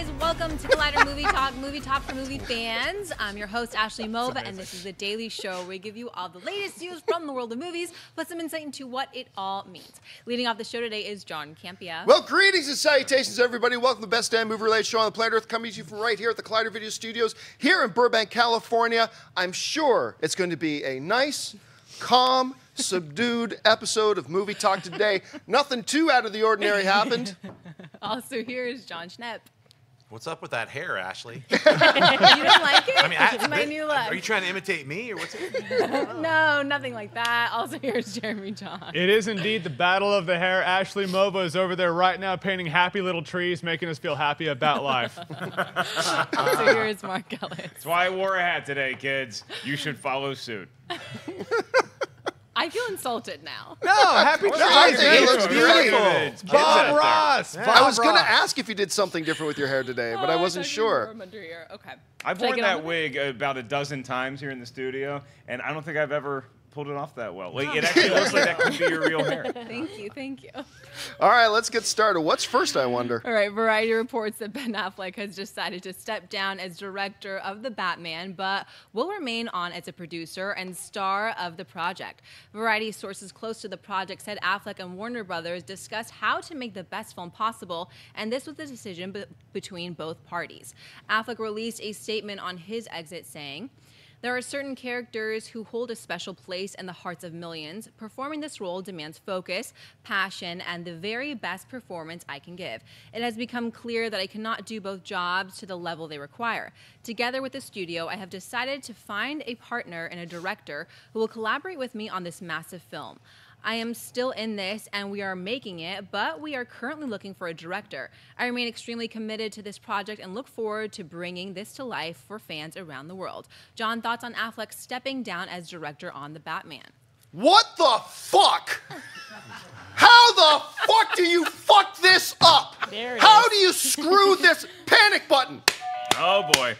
guys. Welcome to Collider Movie Talk, movie talk for movie fans. I'm your host, Ashley Mova, and this is the daily show where we give you all the latest news from the world of movies, plus some insight into what it all means. Leading off the show today is John Campea. Well, greetings and salutations, everybody. Welcome to the best damn movie related show on the planet Earth, coming to you from right here at the Collider Video Studios here in Burbank, California. I'm sure it's going to be a nice, calm, subdued episode of Movie Talk today. Nothing too out of the ordinary happened. Also, here is Jon Schnepp. What's up with that hair, Ashley? You don't like it? I mean, I, my new look. Are you trying to imitate me, or what's it? no, nothing like that. Also, here's Jeremy Jahns. It is indeed the battle of the hair. Ashley Mova is over there right now painting happy little trees, making us feel happy about life. Also, here is Mark Ellis. That's why I wore a hat today, kids. You should follow suit. I feel insulted now. no, happy trees. I think it looks Beautiful. great. Bob Ross. Bob I was going to ask if you did something different with your hair today, but I Oh, wasn't thought you wore sure. under here. Okay. I've Should worn that wig about a dozen times here in the studio, and I don't think I've ever pulled it off that well. Like, it actually looks like that could be your real hair. Thank you, thank you. All right, let's get started. What's first, I wonder? All right, Variety reports that Ben Affleck has decided to step down as director of The Batman, but will remain on as a producer and star of the project. Variety sources close to the project said Affleck and Warner Brothers discussed how to make the best film possible, and this was the decision be- between both parties. Affleck released a statement on his exit saying, there are certain characters who hold a special place in the hearts of millions. Performing this role demands focus, passion, and the very best performance I can give. It has become clear that I cannot do both jobs to the level they require. Together with the studio, I have decided to find a partner and a director who will collaborate with me on this massive film. I am still in this and we are making it, but we are currently looking for a director. I remain extremely committed to this project and look forward to bringing this to life for fans around the world. John, thoughts on Affleck stepping down as director on The Batman? What the fuck? How the fuck do you fuck this up? There it How is. do you screw this panic button? Oh boy,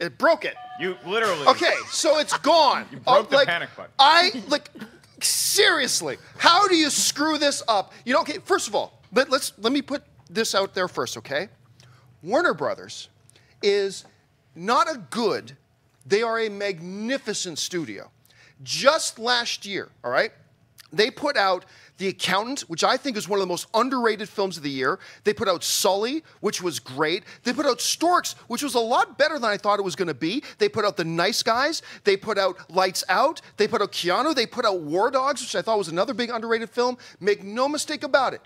It broke it. you literally. Okay, so it's gone. You broke uh, the panic button. I like seriously. How do you screw this up? You know, okay. First of all, let, let's let me put this out there first, okay? Warner Brothers is not a good. They are a magnificent studio. Just last year, all right, they put out The Accountant, which I think is one of the most underrated films of the year. They put out Sully, which was great. They put out Storks, which was a lot better than I thought it was going to be. They put out The Nice Guys. They put out Lights Out. They put out Keanu. They put out War Dogs, which I thought was another big underrated film. Make no mistake about it.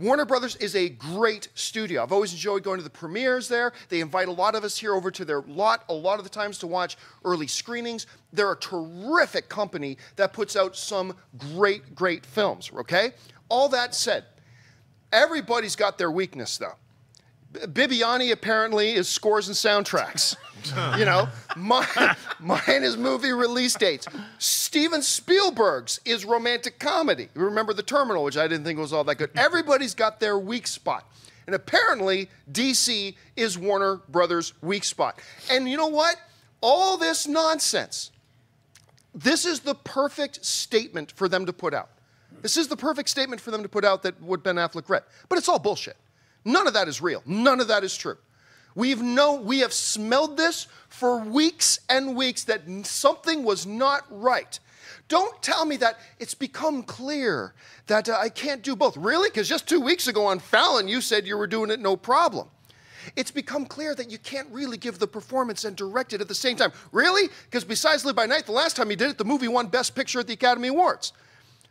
Warner Brothers is a great studio. I've always enjoyed going to the premieres there. They invite a lot of us here over to their lot a lot of the times to watch early screenings. They're a terrific company that puts out some great, great films, okay? All that said, everybody's got their weakness though. Bibiani apparently is scores and soundtracks. you know, mine, mine is movie release dates. Steven Spielberg's is romantic comedy. You remember The Terminal, which I didn't think was all that good. Everybody's got their weak spot. And apparently, DC is Warner Brothers' weak spot. And you know what? All this nonsense, this is the perfect statement for them to put out. This is the perfect statement for them to put out that what Ben Affleck read. But it's all bullshit. None of that is real. None of that is true. We've know we have smelled this for weeks and weeks that something was not right. Don't tell me that it's become clear that uh, I can't do both. Really? Because just two weeks ago on Fallon, you said you were doing it no problem. It's become clear that you can't really give the performance and direct it at the same time. Really? Because besides Live by Night, the last time you did it, the movie won Best Picture at the Academy Awards.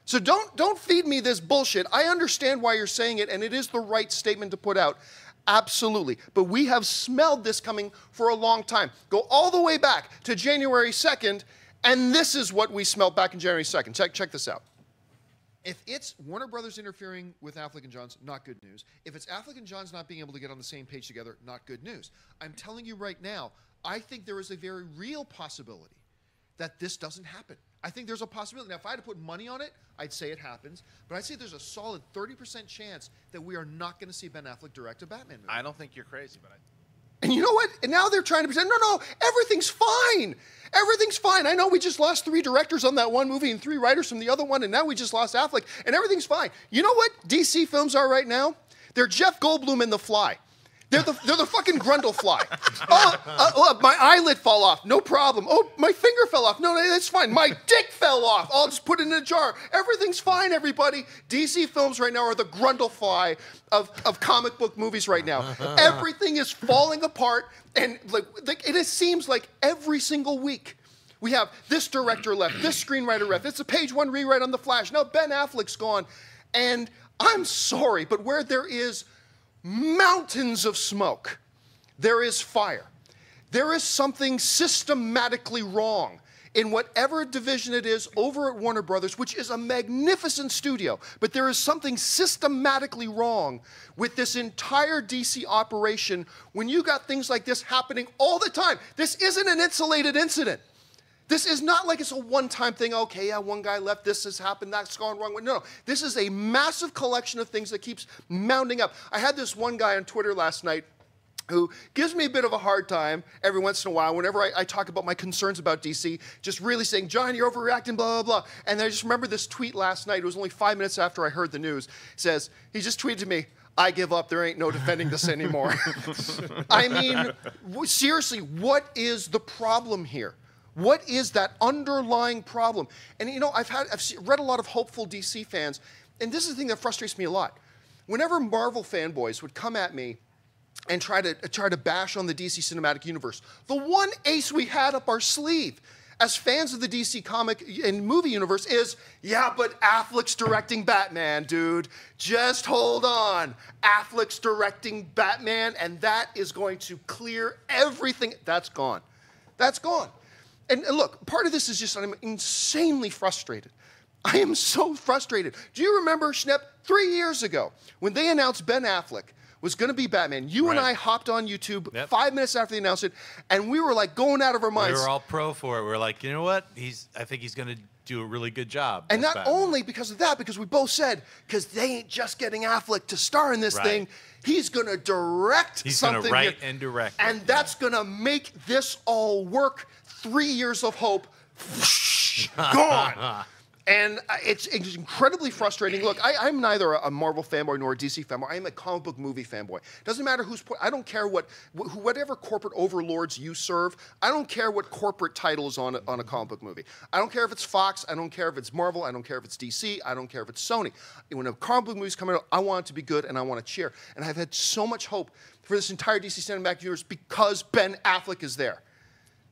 So don't don't feed me this bullshit. I understand why you're saying it, and it is the right statement to put out. Absolutely. But we have smelled this coming for a long time. Go all the way back to January 2nd, and this is what we smelled back in January 2nd. Check, check this out. If it's Warner Brothers interfering with Affleck and Johns, not good news. If it's Affleck and Johns not being able to get on the same page together, not good news. I'm telling you right now, I think there is a very real possibility that this doesn't happen. I think there's a possibility. Now, if I had to put money on it, I'd say it happens. But I'd say there's a solid 30% chance that we are not going to see Ben Affleck direct a Batman movie. I don't think you're crazy, but I. And you know what? And now they're trying to pretend, no, no, everything's fine. Everything's fine. I know we just lost three directors on that one movie and three writers from the other one, and now we just lost Affleck, and everything's fine. You know what DC films are right now? They're Jeff Goldblum in The Fly. They're the, they're the fucking Brundlefly. Oh, uh, oh, my eyelid fell off. No problem. Oh, my finger fell off. No, no, that's fine. My dick fell off. I'll just put it in a jar. Everything's fine, everybody. DC films right now are the Brundlefly of, of comic book movies right now. Everything is falling apart, and like, like it seems like every single week. We have this director left, this screenwriter left. It's a page one rewrite on The Flash. Now Ben Affleck's gone. And I'm sorry, but where there is mountains of smoke, there is fire. There is something systematically wrong in whatever division it is over at Warner Brothers, which is a magnificent studio, but there is something systematically wrong with this entire DC operation when you got things like this happening all the time. This isn't an insulated incident. This is not like it's a one time thing. Okay, yeah, one guy left, this has happened, that's gone wrong. No, no, this is a massive collection of things that keeps mounting up. I had this one guy on Twitter last night who gives me a bit of a hard time every once in a while whenever I, I, talk about my concerns about DC, just really saying, John, you're overreacting, blah, blah, blah. And I just remember this tweet last night. It was only five minutes after I heard the news. It says, he just tweeted to me, I give up. There ain't no defending this anymore. I mean, seriously, what is the problem here? What is that underlying problem? And you know, I've had I've read a lot of hopeful DC fans, and this is the thing that frustrates me a lot. Whenever Marvel fanboys would come at me and try to try to bash on the DC cinematic universe, the one ace we had up our sleeve as fans of the DC comic and movie universe is, yeah, but Affleck's directing Batman, dude. Just hold on. Affleck's directing Batman, and that is going to clear everything. That's gone. That's gone. And, and look, part of this is just I'm insanely frustrated. I am so frustrated. Do you remember, Schnepp, three years ago when they announced Ben Affleck was going to be Batman? You Right. and I hopped on YouTube Yep. five minutes after they announced it, and we were like going out of our minds. We were all pro for it. We were like, you know what? He's. I think he's going to do a really good job. and not Batman." only because of that, because we both said, because they ain't just getting Affleck to star in this Right. thing, he's going to direct He's something. write here. and direct it, And yeah. that's going to make this all work. Three years of hope, gone. And uh, it's, it's incredibly frustrating. Look, I, I'm neither a Marvel fanboy nor a DC fanboy. I am a comic book movie fanboy. Doesn't matter who's. I don't care what wh- whatever corporate overlords you serve. I don't care what corporate title is on a, on a comic book movie. I don't care if it's Fox. I don't care if it's Marvel. I don't care if it's DC. I don't care if it's Sony. When a comic book movie's coming out, I want it to be good and I want to cheer. And I've had so much hope for this entire DC cinematic universe because Ben Affleck is there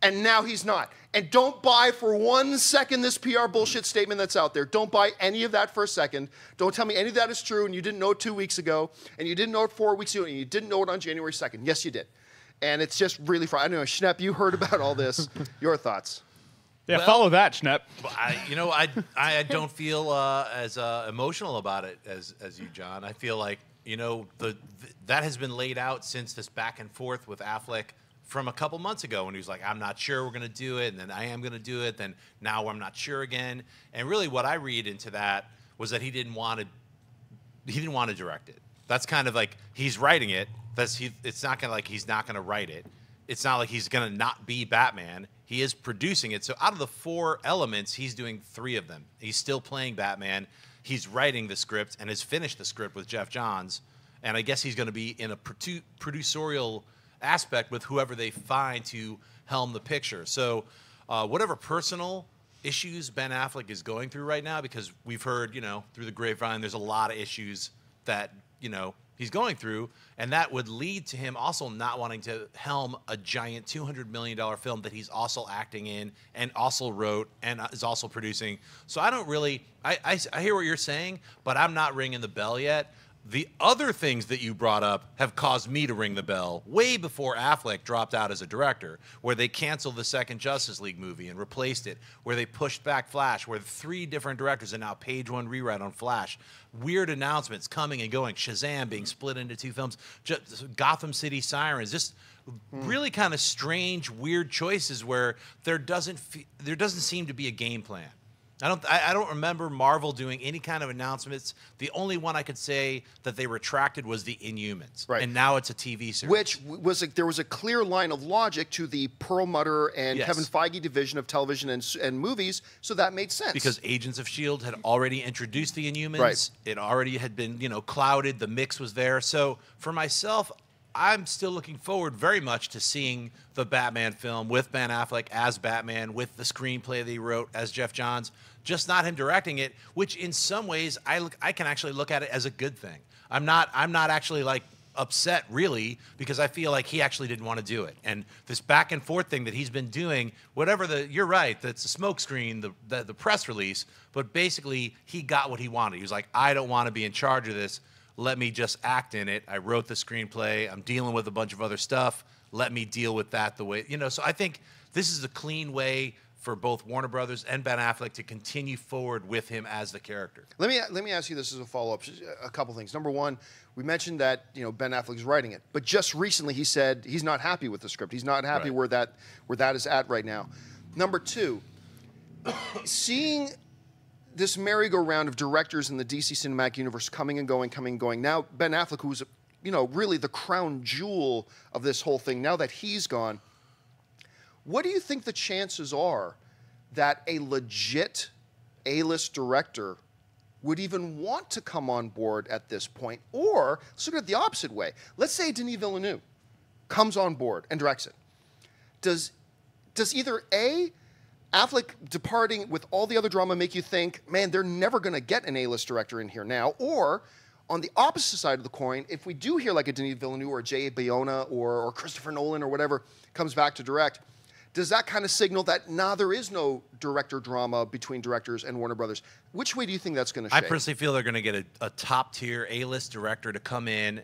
and now he's not. And don't buy for one second this PR bullshit statement that's out there. Don't buy any of that for a second. Don't tell me any of that is true and you didn't know it two weeks ago, and you didn't know it four weeks ago, and you didn't know it on January 2nd. Yes, you did. And it's just really fr I know, Schnepp, you heard about all this. Your thoughts? Yeah, Well- follow that, Schnepp. I, you know, I, I don't feel uh, as uh, emotional about it as, as you, John. I feel like, you know, the, th- that has been laid out since this back and forth with Affleck from a couple months ago when he was like, I'm not sure we're going to do it, and then I am going to do it, then now I'm not sure again. And really, what I read into that was that he didn't want to he didn't want to direct it. That's kind of like he's writing it. That's he. It's not gonna like he's not gonna write it. It's not like he's gonna not be Batman. He is producing it. So out of the four elements, he's doing three of them. He's still playing Batman. He's writing the script and has finished the script with Geoff Johns. And I guess he's to be in a produ- producerial aspect with whoever they find to helm the picture. So uh, whatever personal issues Ben Affleck is going through right now because we've heard, you know, through the grapevine, there's a lot of issues that, you know, he's going through. And that would lead to him also not wanting to helm a giant $200 million film that he's also acting in and also wrote and is also producing. So I don't really, I, I, I hear what you're saying, but I'm not ringing the bell yet. The other things that you brought up have caused me to ring the bell way before Affleck dropped out as a director, where they canceled the second Justice League movie and replaced it, where they pushed back Flash, where three different directors are now page one rewrite on Flash. Weird announcements coming and going. Shazam being split into two films. Just Gotham City Sirens. Just really kind of strange, weird choices where there doesn't there doesn't seem to be a game plan. I don't. I, I don't remember Marvel doing any kind of announcements. The only one I could say that they retracted was the Inhumans, Right. and now it's a TV series. Which was a, there was a clear line of logic to the Perlmutter and Yes. Kevin Feige division of television and, and movies, so that made sense. because Agents of Shield had already introduced the Inhumans, Right. it already had been you know clouded. The mix was there. So for myself, I'm still looking forward very much to seeing the Batman film with Ben Affleck as Batman, with the screenplay that he wrote as Geoff Johns, just not him directing it, which in some ways I look, I can actually look at it as a good thing. I'm not I'm not actually like upset really because I feel like he actually didn't want to do it. And this back and forth thing that he's been doing, whatever the you're right, that's a smokescreen, the, the the press release, but basically he got what he wanted. He was like, I don't want to be in charge of this. Let me just act in it. I wrote the screenplay. I'm dealing with a bunch of other stuff. Let me deal with that the way you know. So I think this is a clean way for both Warner Brothers and Ben Affleck to continue forward with him as the character. Let me let me ask you this as a follow up. A couple things. Number one, we mentioned that you know Ben Affleck is writing it, but just recently he said he's not happy with the script. He's not happy Right. where that where that is at right now. Number two, seeing this merry-go-round of directors in the DC cinematic universe coming and going, coming and going. Now Ben Affleck, who's you know really the crown jewel of this whole thing, now that he's gone, what do you think the chances are that a legit A-list director would even want to come on board at this point? Or let's look at it the opposite way. Let's say Denis Villeneuve comes on board and directs it. Does does either A Affleck departing with all the other drama make you think, man, they're never going to get an A-list director in here now? Or on the opposite side of the coin, if we do hear like a Denis Villeneuve or a J.A. Bayona or, or Christopher Nolan or whatever comes back to direct, does that kind of signal that nah, there is no director drama between directors and Warner Brothers? Which way do you think that's going to I personally feel they're going to get a, a top tier A list director to come in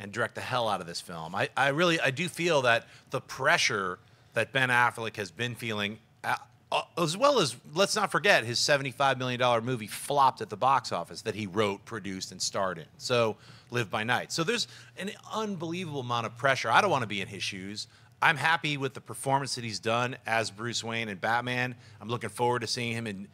and direct the hell out of this film. I, I really I do feel that the pressure that Ben Affleck has been feeling, uh, Uh, as well as let's not forget his seventy-five million dollar movie flopped at the box office that he wrote, produced, and starred in. So Live by Night. So there's an unbelievable amount of pressure. I don't want to be in his shoes. I'm happy with the performance that he's done as Bruce Wayne and Batman. I'm looking forward to seeing him in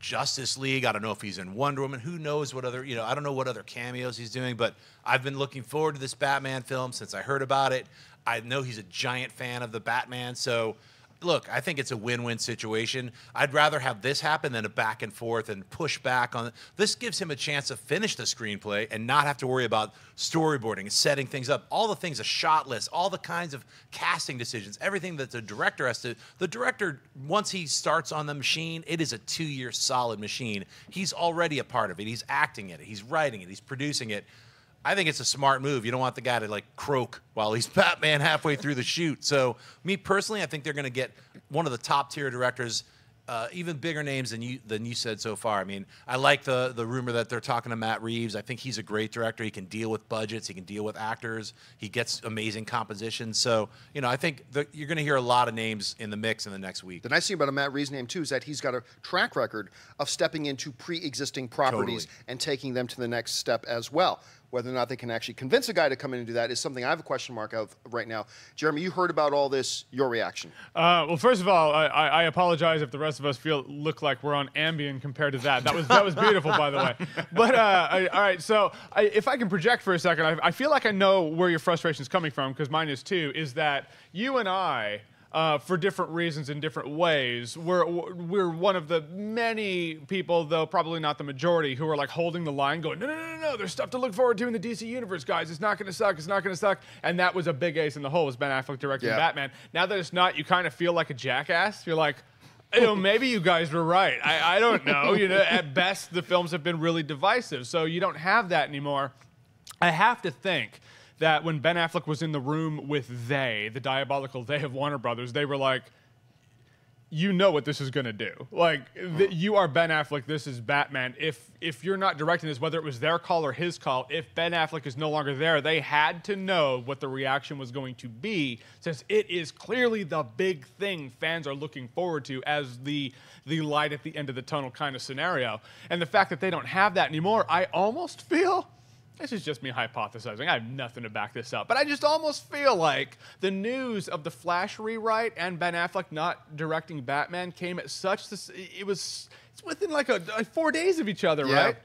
Justice League. I don't know if he's in Wonder Woman. Who knows what other, you know, I don't know what other cameos he's doing, but I've been looking forward to this Batman film since I heard about it. I know he's a giant fan of the Batman. So, look, I think it's a win win situation. I'd rather have this happen than a back and forth and push back on This gives him a chance to finish the screenplay and not have to worry about storyboarding and setting things up. All the things, a shot list, all the kinds of casting decisions, everything that the director has to. The director, once he starts on the machine, it is a two year solid machine. He's already a part of it. He's acting in it, he's writing it, he's producing it. I think it's a smart move. You don't want the guy to like croak while he's Batman halfway through the shoot. So, me personally, I think they're going to get one of the top tier directors, uh, even bigger names than you than you said so far. I mean, I like the the rumor that they're talking to Matt Reeves. I think he's a great director. He can deal with budgets. He can deal with actors. He gets amazing compositions. So, you know, I think the, you're going to hear a lot of names in the mix in the next week. The nice thing about a Matt Reeves name too is that he's got a track record of stepping into pre-existing properties Totally. and taking them to the next step as well. Whether or not they can actually convince a guy to come in and do that is something I have a question mark of right now. Jeremy, you heard about all this. Your reaction? Uh, well, first of all, I, I apologize if the rest of us feel look like we're on Ambien compared to that. That was that was beautiful, by the way. But uh, I, all right, so I, if I can project for a second, I, I feel like I know where your frustration is coming from because mine is too. Is that you and I? Uh, for different reasons in different ways, we're we're one of the many people, though probably not the majority, who are like holding the line, going, no, no, no, no, no. There's stuff to look forward to in the DC universe, guys. It's not going to suck. It's not going to suck. And that was a big ace in the hole. Was Ben Affleck directing Yeah. Batman? Now that it's not, you kind of feel like a jackass. You're like, you know, maybe you guys were right. I, I don't know. You know, at best, the films have been really divisive, so you don't have that anymore. I have to think that when Ben Affleck was in the room with they, the diabolical they of Warner Brothers, they were like, you know what this is going to do. Like th- you are Ben Affleck, this is Batman. If if you're not directing this whether it was their call or his call, if Ben Affleck is no longer there, they had to know what the reaction was going to be since it is clearly the big thing fans are looking forward to as the the light at the end of the tunnel kind of scenario. And the fact that they don't have that anymore, I almost feel this is just me hypothesizing. I have nothing to back this up. But I just almost feel like the news of the Flash rewrite and Ben Affleck not directing Batman came at such this. It was it's within like a, like four days of each other, Yeah. right?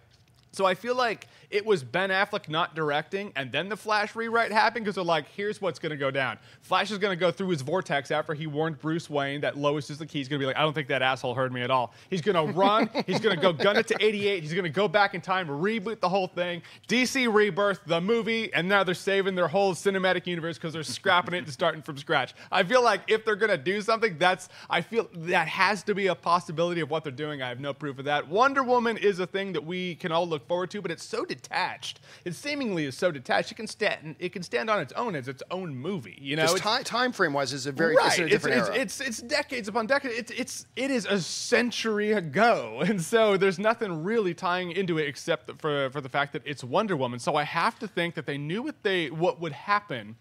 So I feel like it was Ben Affleck not directing, and then the Flash rewrite happened because they're like, here's what's going to go down. Flash is going to go through his vortex after he warned Bruce Wayne that Lois is the key. He's going to be like, I don't think that asshole heard me at all. He's going to run. he's going to go gun it to 88. He's going to go back in time, reboot the whole thing. DC Rebirth, the movie, and now they're saving their whole cinematic universe because they're scrapping it and starting from scratch. I feel like if they're going to do something, that's, I feel that has to be a possibility of what they're doing. I have no proof of that. Wonder Woman is a thing that we can all look forward to, but it's so detached. It seemingly is so detached. It can stand. It can stand on its own as its own movie. You know, It's- time, time frame wise, is a very right. it's a different it's, era. it's it's decades upon decades. It's it's it is a century ago, and so there's nothing really tying into it except for for the fact that it's Wonder Woman. So I have to think that they knew what they what would happen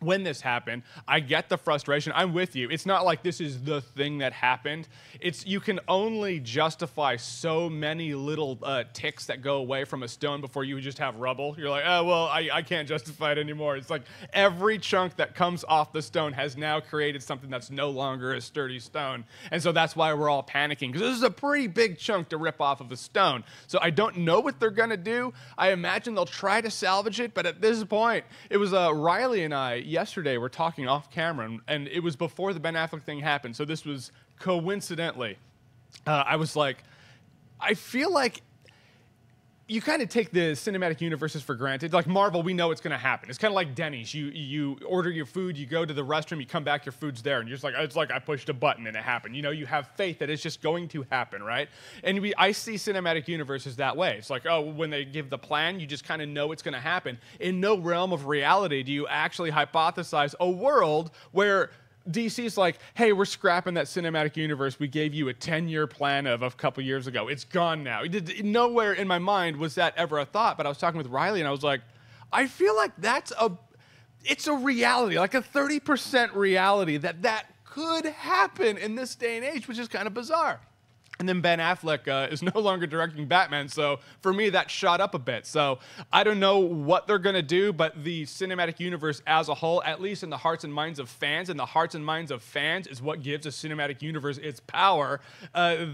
when this happened i get the frustration. I'm with you. It's not like this is the thing that happened. It's you can only justify so many little uh, ticks that go away from a stone before you just have rubble. You're like oh well I, I can't justify it anymore. It's like every chunk that comes off the stone has now created something that's no longer a sturdy stone. And so that's why we're all panicking because this is a pretty big chunk to rip off of a stone. So i don't know what they're going to do. I imagine they'll try to salvage it but at this point it was uh, riley and i yesterday we're talking off camera, and, it was before the Ben Affleck thing happened. So this was coincidentally. Uh, I was like, I feel like you kind of take the cinematic universes for granted. Like Marvel, we know it's going to happen. It's kind of like Denny's. You you order your food, you go to the restroom, you come back, your food's there, and you're just like, it's like I pushed a button and it happened. You know, you have faith that it's just going to happen, right? And we, I see cinematic universes that way. It's like, oh, when they give the plan, you just kind of know it's going to happen. In no realm of reality do you actually hypothesize a world where DC's like, hey, we're scrapping that cinematic universe we gave you a 10 year plan of a couple years ago. It's gone now. It did, nowhere in my mind was that ever a thought, but I was talking with Riley and I was like, I feel like that's a, it's a reality, like a 30% reality that that could happen in this day and age, which is kind of bizarre. And then Ben Affleck uh, is no longer directing Batman, so for me that shot up a bit. So I don't know what they're gonna do, but the cinematic universe as a whole, at least in the hearts and minds of fans, and the hearts and minds of fans is what gives a cinematic universe its power. Uh,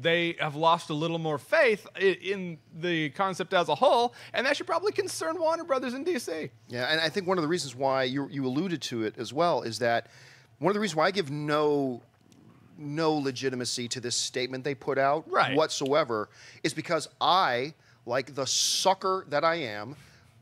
they have lost a little more faith i- in the concept as a whole, and that should probably concern Warner Brothers and DC. Yeah, and I think one of the reasons why you, you alluded to it as well is that one of the reasons why I give no no legitimacy to this statement they put out Right. whatsoever is because I, like the sucker that I am,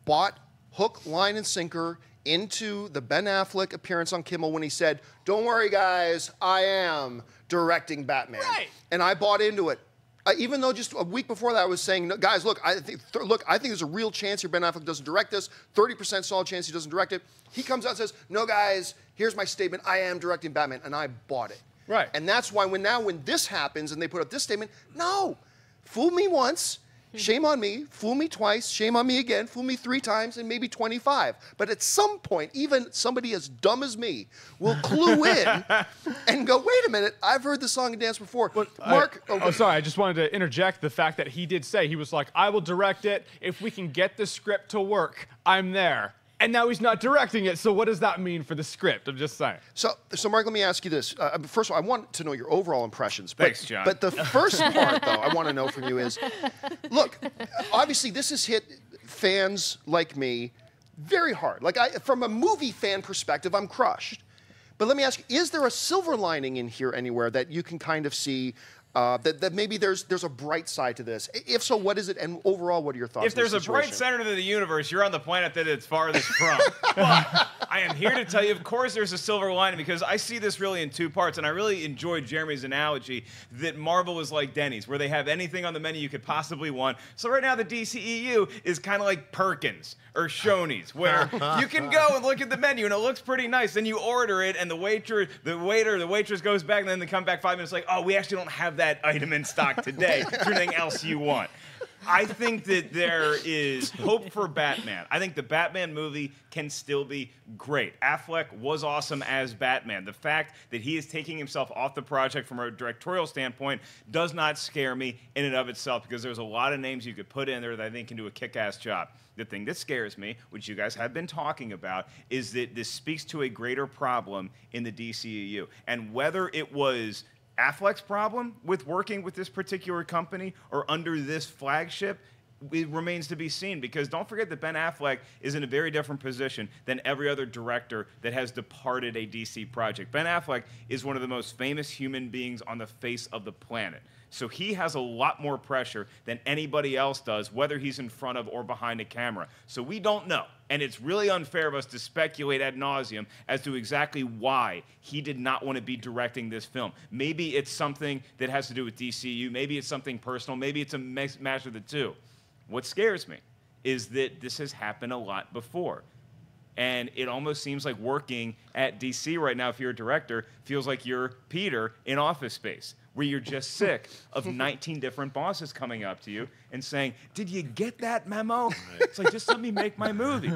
bought hook, line, and sinker into the Ben Affleck appearance on Kimmel when he said, "Don't worry, guys, I am directing Batman," Right. and I bought into it. Uh, even though just a week before that I was saying, no, guys, look, I think, th- look, I think there's a real chance here Ben Affleck doesn't direct this. 30% solid chance he doesn't direct it. He comes out and says, no, guys, here's my statement. I am directing Batman, and I bought it. Right. And that's why when now when this happens and they put up this statement, no, fool me once, hmm. shame on me. Fool me twice, shame on me again. Fool me three times, and maybe 25. But at some point, even somebody as dumb as me will clue in and go, wait a minute, I've heard the song and dance before. Uh, Mark, I- oh, oh sorry. I just wanted to interject the fact that he did say he was like, "I will direct it if we can get the script to work. I'm there." And now he's not directing it. So what does that mean for the script? I'm just saying. So, so Mark, let me ask you this. Uh, first of all, I want to know your overall impressions. But, Thanks, John. But the first part, though, I want to know from you is, look, obviously this has hit fans like me very hard. Like, I, from a movie fan perspective, I'm crushed. But let me ask you: Is there a silver lining in here anywhere that you can kind of see? Uh, that, that maybe there's there's a bright side to this. If so, what is it? And overall, what are your thoughts? If there's a bright center to the universe, you're on the planet that it's farthest from. but I am here to tell you, of course, there's a silver lining because I see this really in two parts, and I really enjoyed Jeremy's analogy that Marvel is like Denny's, where they have anything on the menu you could possibly want. So right now, the DCEU is kind of like Perkins or Shoney's, where you can go and look at the menu and it looks pretty nice. Then you order it, and the waiter, the waiter, the waitress goes back, and then they come back five minutes like, oh, we actually don't have that item in stock today. Is there anything else you want? I think that there is hope for Batman. I think the Batman movie can still be great. Affleck was awesome as Batman. The fact that he is taking himself off the project from a directorial standpoint does not scare me in and of itself because there's a lot of names you could put in there that I think can do a kick ass job. The thing that scares me, which you guys have been talking about, is that this speaks to a greater problem in the DCEU. And whether it was Affleck's problem with working with this particular company or under this flagship, it remains to be seen because don't forget that Ben Affleck is in a very different position than every other director that has departed a DC project. Ben Affleck is one of the most famous human beings on the face of the planet. So he has a lot more pressure than anybody else does, whether he's in front of or behind a camera. So we don't know. And it's really unfair of us to speculate ad nauseum as to exactly why he did not want to be directing this film. Maybe it's something that has to do with DCU. Maybe it's something personal. Maybe it's a mix, match of the two. What scares me is that this has happened a lot before. And it almost seems like working at DC right now, if you're a director, feels like you're Peter in office space, where you're just sick of 19 different bosses coming up to you and saying, Did you get that memo? It's like, just let me make my movie.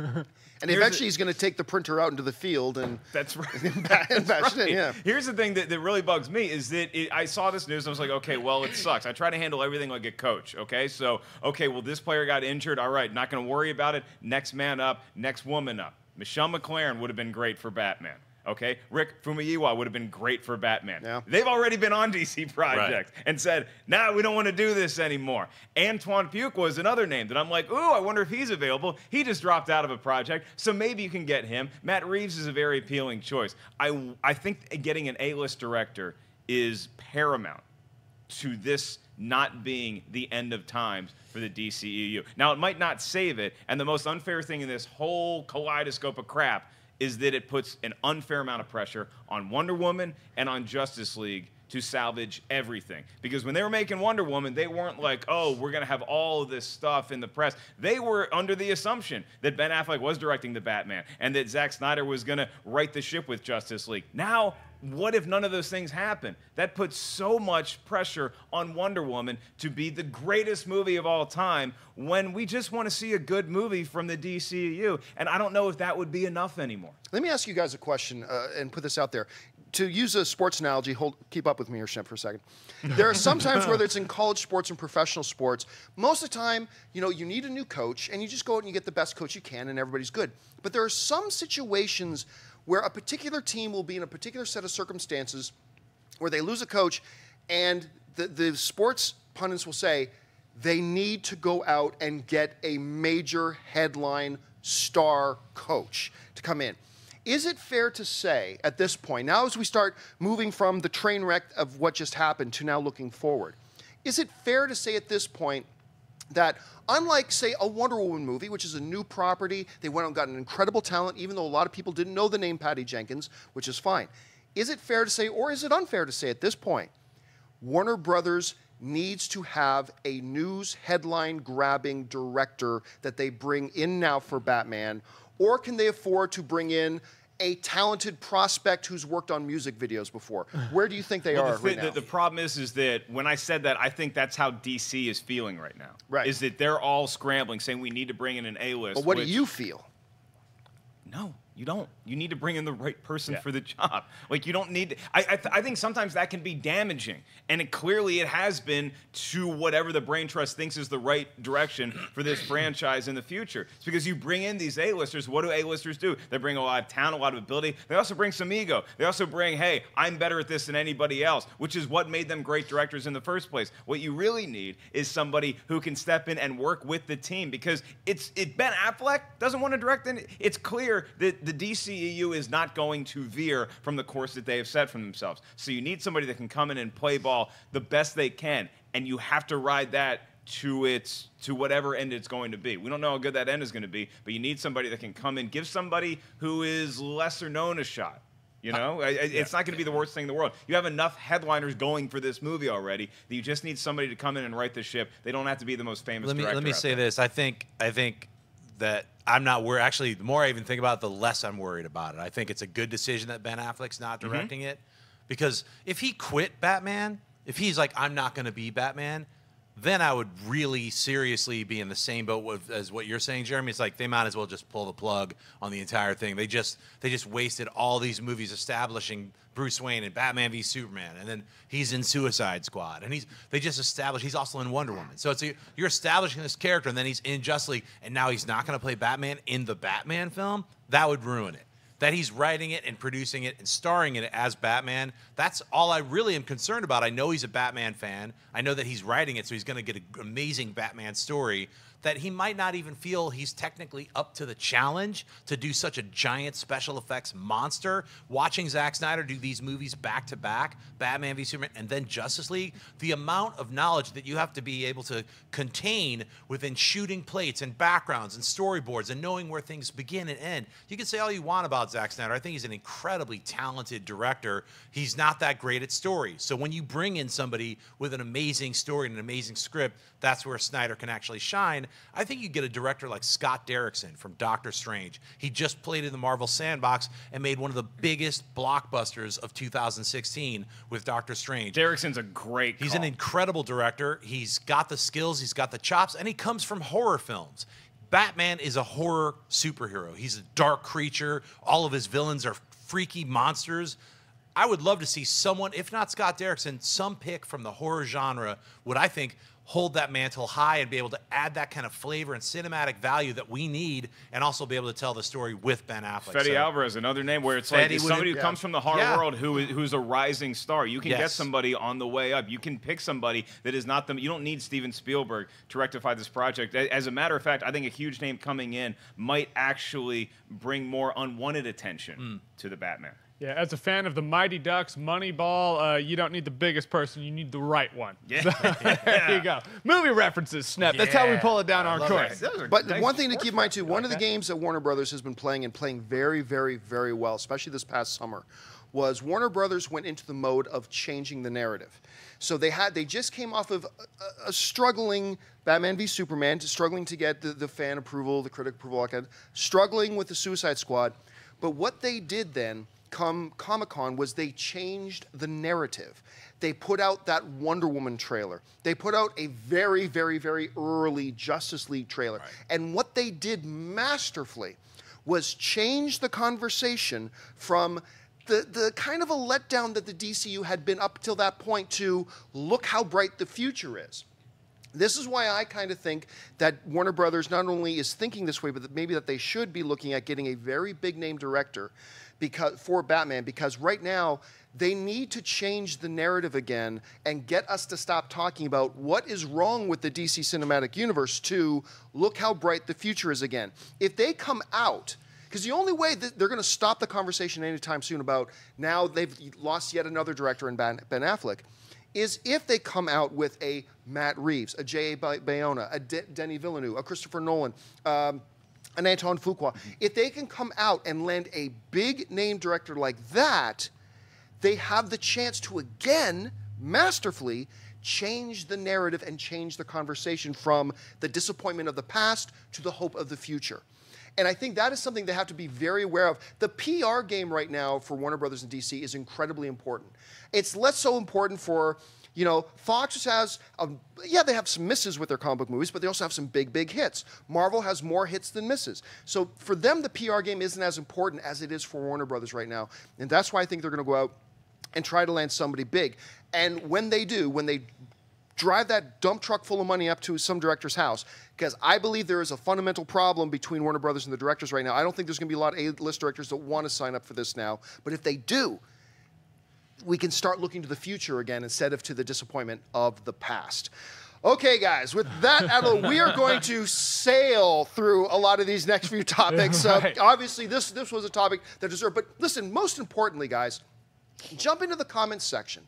And Here's eventually a- he's going to take the printer out into the field and That's right. and That's bash it in, right. yeah. Here's the thing that, that really bugs me is that it, I saw this news and I was like, okay, well, it sucks. I try to handle everything like a coach, okay? So, okay, well, this player got injured. All right, not going to worry about it. Next man up, next woman up. Michelle MacLaren would have been great for Batman. Okay, Rick Famuyiwa would have been great for Batman. Yeah. They've already been on DC projects and said, "Nah, we don't want to do this anymore." Antoine Fuqua was another name that I'm like, "Ooh, I wonder if he's available." He just dropped out of a project, so maybe you can get him. Matt Reeves is a very appealing choice. I I think getting an A-list director is paramount to this not being the end of times for the DCEU. Now, it might not save it, and the most unfair thing in this whole kaleidoscope of crap is that it puts an unfair amount of pressure on Wonder Woman and on Justice League to salvage everything. Because when they were making Wonder Woman, they weren't like, oh, we're going to have all this stuff in the press. They were under the assumption that Ben Affleck was directing the Batman and that Zack Snyder was going to right the ship with Justice League. Now, what if none of those things happen? That puts so much pressure on Wonder Woman to be the greatest movie of all time when we just want to see a good movie from the DCU. And I don't know if that would be enough anymore. Let me ask you guys a question uh, and put this out there. To use a sports analogy, hold, keep up with me here, Schnepp, for a second. There are some times, whether it's in college sports and professional sports, most of the time, you know, you need a new coach, and you just go out and you get the best coach you can, and everybody's good. But there are some situations where a particular team will be in a particular set of circumstances where they lose a coach, and the, the sports pundits will say they need to go out and get a major headline star coach to come in. Is it fair to say at this point, now as we start moving from the train wreck of what just happened to now looking forward, is it fair to say at this point that unlike say a Wonder Woman movie, which is a new property, they went out and got an incredible talent, even though a lot of people didn't know the name Patty Jenkins, which is fine. Is it fair to say, or is it unfair to say at this point, Warner Brothers needs to have a news headline grabbing director that they bring in now for Batman, or can they afford to bring in a talented prospect who's worked on music videos before? Where do you think they Well, are the, right now? the, the problem is, is that when I said that, I think that's how DC is feeling right now. Right. Is that they're all scrambling, saying we need to bring in an A-list. but what which- do you feel? No, you don't. You need to bring in the right person Yeah. for the job. Like you don't need. I I, th- I think sometimes that can be damaging, and it clearly it has been to whatever the brain trust thinks is the right direction for this franchise in the future. It's because you bring in these A-listers. What do A-listers do? They bring a lot of talent, a lot of ability. They also bring some ego. They also bring, hey, I'm better at this than anybody else, which is what made them great directors in the first place. What you really need is somebody who can step in and work with the team because it's it Ben Affleck doesn't want to direct any. It's clear that the DCEU is not going to veer from the course that they have set for themselves. So you need somebody that can come in and play ball the best they can, and you have to ride that to its to whatever end it's going to be. We don't know how good that end is going to be, but you need somebody that can come in, give somebody who is lesser known a shot. You know, I- I- it's not going to be the worst thing in the world. You have enough headliners going for this movie already that you just need somebody to come in and right the ship. They don't have to be the most famous. let me let me say there. this. I think I think that I'm not worried. Actually, the more I even think about it, the less I'm worried about it. I think it's a good decision that Ben Affleck's not Mm-hmm. directing it, because if he quit Batman, if he's like I'm not going to be Batman, then I would really seriously be in the same boat with, as what you're saying, Jeremy. It's like they might as well just pull the plug on the entire thing. They just they just wasted all these movies establishing Bruce Wayne and Batman v Superman, and then he's in Suicide Squad, and he's they just established he's also in Wonder Woman. So it's a, you're establishing this character, and then he's in Justice League, and now he's not going to play Batman in the Batman film. That would ruin it. That he's writing it and producing it and starring in it as Batman. That's all I really am concerned about. I know he's a Batman fan. I know that he's writing it, so he's going to get an amazing Batman story. That he might not even feel he's technically up to the challenge to do such a giant special effects monster. Watching Zack Snyder do these movies back to back, Batman v Superman, and then Justice League, the amount of knowledge that you have to be able to contain within shooting plates and backgrounds and storyboards and knowing where things begin and end. You can say all you want about Zack Snyder. I think he's an incredibly talented director. He's not that great at story. So when you bring in somebody with an amazing story and an amazing script, that's where Snyder can actually shine. I think you get a director like Scott Derrickson from Doctor Strange. He just played in the Marvel Sandbox and made one of the biggest blockbusters of 2016 with Doctor Strange. Derrickson's a great. He's call. an incredible director. He's got the skills, he's got the chops, and he comes from horror films. Batman is a horror superhero. He's a dark creature. All of his villains are freaky monsters. I would love to see someone, if not Scott Derrickson, some pick from the horror genre would I think hold that mantle high and be able to add that kind of flavor and cinematic value that we need, and also be able to tell the story with Ben Affleck. Fede So- Alvarez, another name where it's Fede like somebody who yeah. comes from the horror Yeah. world who is, who's a rising star. You can get somebody on the way up. You can pick somebody that is not them. You don't need Steven Spielberg to rectify this project. As a matter of fact, I think a huge name coming in might actually bring more unwanted attention Hmm. to the Batman. Yeah, as a fan of the Mighty Ducks, Moneyball, uh, you don't need the biggest person, you need the right one. Yeah. there you go. Movie references, Schnepp. That's how we pull it down I on love course. But Nice one thing to keep in mind too, one like of the that. games that Warner Brothers has been playing and playing very, very, very well, especially this past summer, was Warner Brothers went into the mode of changing the narrative. So they had they just came off of a, a struggling Batman v Superman, struggling to get the, the fan approval, the critic approval, like that, struggling with the Suicide Squad. But what they did then, come Comic Con, was they changed the narrative. They put out that Wonder Woman trailer. They put out a very, very, very early Justice League trailer. And what they did masterfully was change the conversation from the, the kind of a letdown that the DCU had been up till that point to look how bright the future is. This is why I kind of think that Warner Brothers not only is thinking this way, but that maybe that they should be looking at getting a very big name director because for Batman because right now they need to change the narrative again and get us to stop talking about what is wrong with the DC cinematic universe to look how bright the future is again. If they come out because the only way that they're going to stop the conversation anytime soon about now they've lost yet another director in Ben, Affleck is if they come out with a Matt Reeves, a J.A. Ba- Bayona, a De- Denny Villeneuve, a Christopher Nolan, um, an Anton Fuqua. If they can come out and land a big name director like that, they have the chance to again masterfully change the narrative and change the conversation from the disappointment of the past to the hope of the future. And I think that is something they have to be very aware of. The PR game right now for Warner Brothers and DC is incredibly important. It's less so important for, you know, Fox has, um, yeah, they have some misses with their comic book movies, but they also have some big, big hits. Marvel has more hits than misses. So for them, the PR game isn't as important as it is for Warner Brothers right now. And that's why I think they're going to go out and try to land somebody big. And when they do, when they drive that dump truck full of money up to some director's house, because I believe there is a fundamental problem between Warner Brothers and the directors right now. I don't think there's going to be a lot of A-list directors that want to sign up for this now. But if they do, we can start looking to the future again instead of to the disappointment of the past. Okay, guys, with that out of we are going to sail through a lot of these next few topics. Uh, Right. obviously, this, this was a topic that deserved, but listen, most importantly, guys, jump into the comments section.